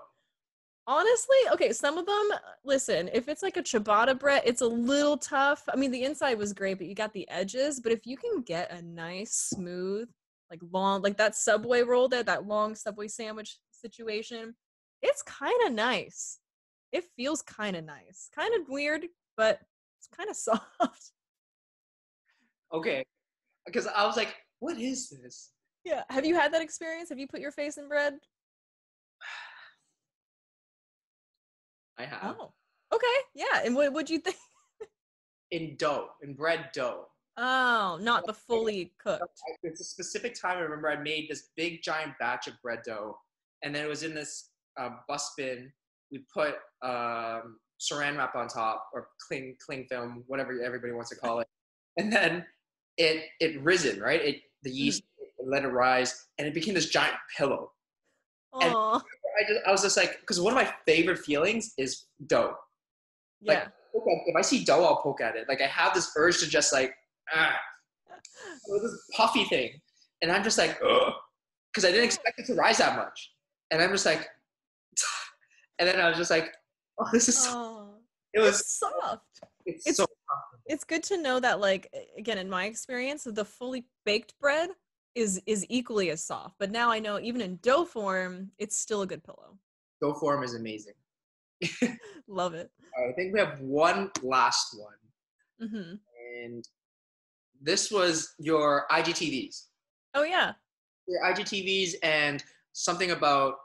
Honestly, okay, some of them, listen, if it's like a ciabatta bread, it's a little tough. I mean, the inside was great, but you got the edges. But if you can get a nice, smooth, like long, like that Subway roll there, that long Subway sandwich situation, it's kind of nice. It feels kind of nice. Kind of weird, but it's kind of soft. Okay, because I was like, what is this? Yeah. Have you had that experience? Have you put your face in bread? I have Oh. Okay. Yeah. And what would you think? in dough, in bread dough. Oh, not the fully cooked. It's a specific time. I remember I made this big giant batch of bread dough, and then it was in this uh, bus bin. We put um, saran wrap on top, or cling cling film, whatever everybody wants to call it, and then it it risen right. It the yeast mm. let it rise, and it became this giant pillow. And I just I was just like, because one of my favorite feelings is dough. Yeah. Like, if I see dough, I'll poke at it. Like I have this urge to just like ah, this puffy thing, and I'm just like, because I didn't expect it to rise that much, and I'm just like, and then I was just like, oh, this is so. Oh, it was soft. It's, it's so. It's good to know that, like, again, in my experience, the fully baked bread is is equally as soft. But now I know even in dough form, it's still a good pillow. Dough form is amazing. Love it. I think we have one last one. Mm-hmm. And this was your IGTVs. Oh yeah. Your IGTVs and something about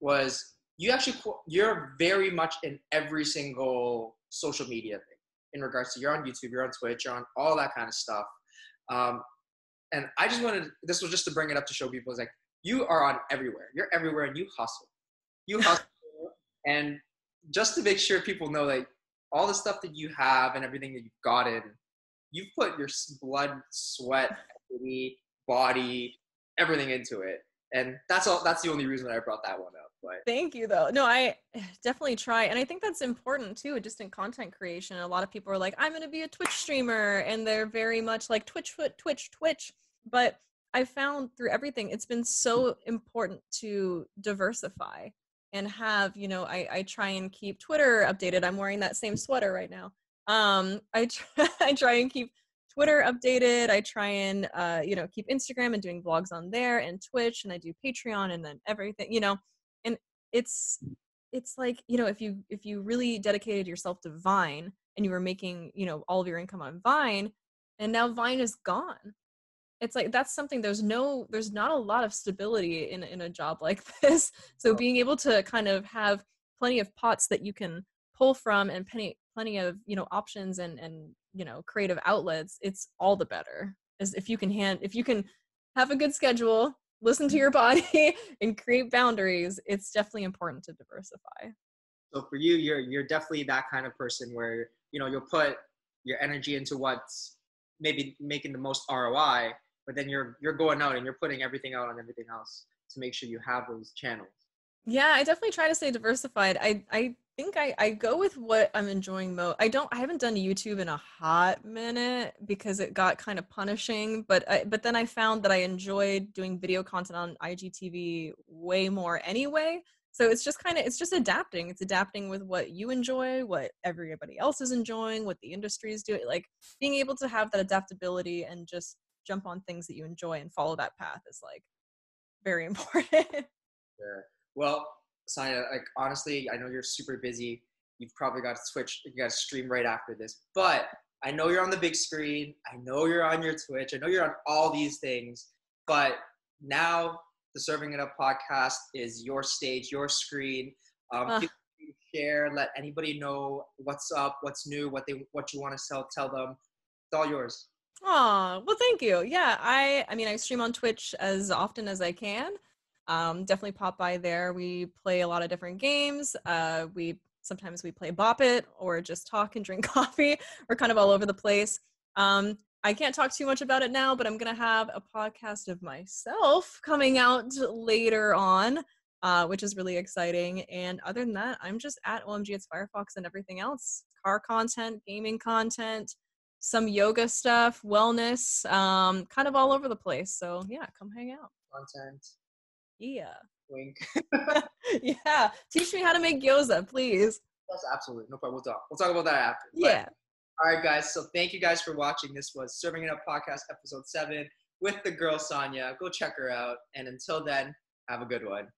was you actually you're very much in every single social media thing in regards to you're on YouTube, you're on Twitch, you're on all that kind of stuff. Um, and I just wanted this was just to bring it up to show people is like you are on everywhere. You're everywhere and you hustle. You hustle and just to make sure people know that all the stuff that you have and everything that you've gotten, you've put your blood, sweat, equity, body, everything into it. And that's all that's the only reason I brought that one up. But thank you though. No, I definitely try. And I think that's important too, just in content creation. A lot of people are like, I'm gonna be a Twitch streamer, and they're very much like Twitch foot, Twitch, Twitch. But I found through everything, it's been so important to diversify and have you know I, I try and keep twitter updated i'm wearing that same sweater right now um i try, I try and keep twitter updated. I try and uh you know keep instagram and doing vlogs on there and twitch and i do patreon and then everything you know and it's it's like you know if you if you really dedicated yourself to vine and you were making you know all of your income on vine and now vine is gone. It's like that's something there's no there's not a lot of stability in in a job like this. So being able to kind of have plenty of pots that you can pull from and plenty plenty of you know options and and you know creative outlets it's all the better as if you can hand if you can have a good schedule listen to your mm-hmm. body and create boundaries it's definitely important to diversify. So for you you're you're definitely that kind of person where you know you'll put your energy into what's maybe making the most ROI but then you're you're going out and you're putting everything out on everything else to make sure you have those channels. Yeah i definitely try to stay diversified. I i think i i go with what i'm enjoying most i don't i haven't done youtube in a hot minute because it got kind of punishing but I, but then i found that i enjoyed doing video content on igtv way more anyway so it's just kind of it's just adapting it's adapting with what you enjoy what everybody else is enjoying what the industry is doing like being able to have that adaptability and just jump on things that you enjoy and follow that path is like very important. yeah. Well, Sonja, like honestly, I know you're super busy. You've probably got to switch. You got to stream right after this, but I know you're on the big screen. I know you're on your Twitch. I know you're on all these things, but now the Serving It Up podcast is your stage, your screen. Um, uh. Share, let anybody know what's up, what's new, what they, what you want to tell, tell them. It's all yours. Oh, well, thank you. Yeah, I I mean, I stream on Twitch as often as I can. Um, definitely pop by there. We play a lot of different games. Uh, we sometimes we play Bop It or just talk and drink coffee. We're kind of all over the place. Um, I can't talk too much about it now, but I'm gonna have a podcast of myself coming out later on, uh, which is really exciting. And other than that, I'm just at OMG it's Firefoxx and everything else: car content, gaming content some yoga stuff, wellness, um, kind of all over the place. So yeah, come hang out. Content. Yeah. Wink. yeah. Teach me how to make gyoza, please. That's absolutely no problem. We'll talk. We'll talk about that after. Yeah. But, all right, guys. So thank you guys for watching. This was Serving It Up Podcast, episode seven with the girl Sonja. Go check her out. And until then, have a good one.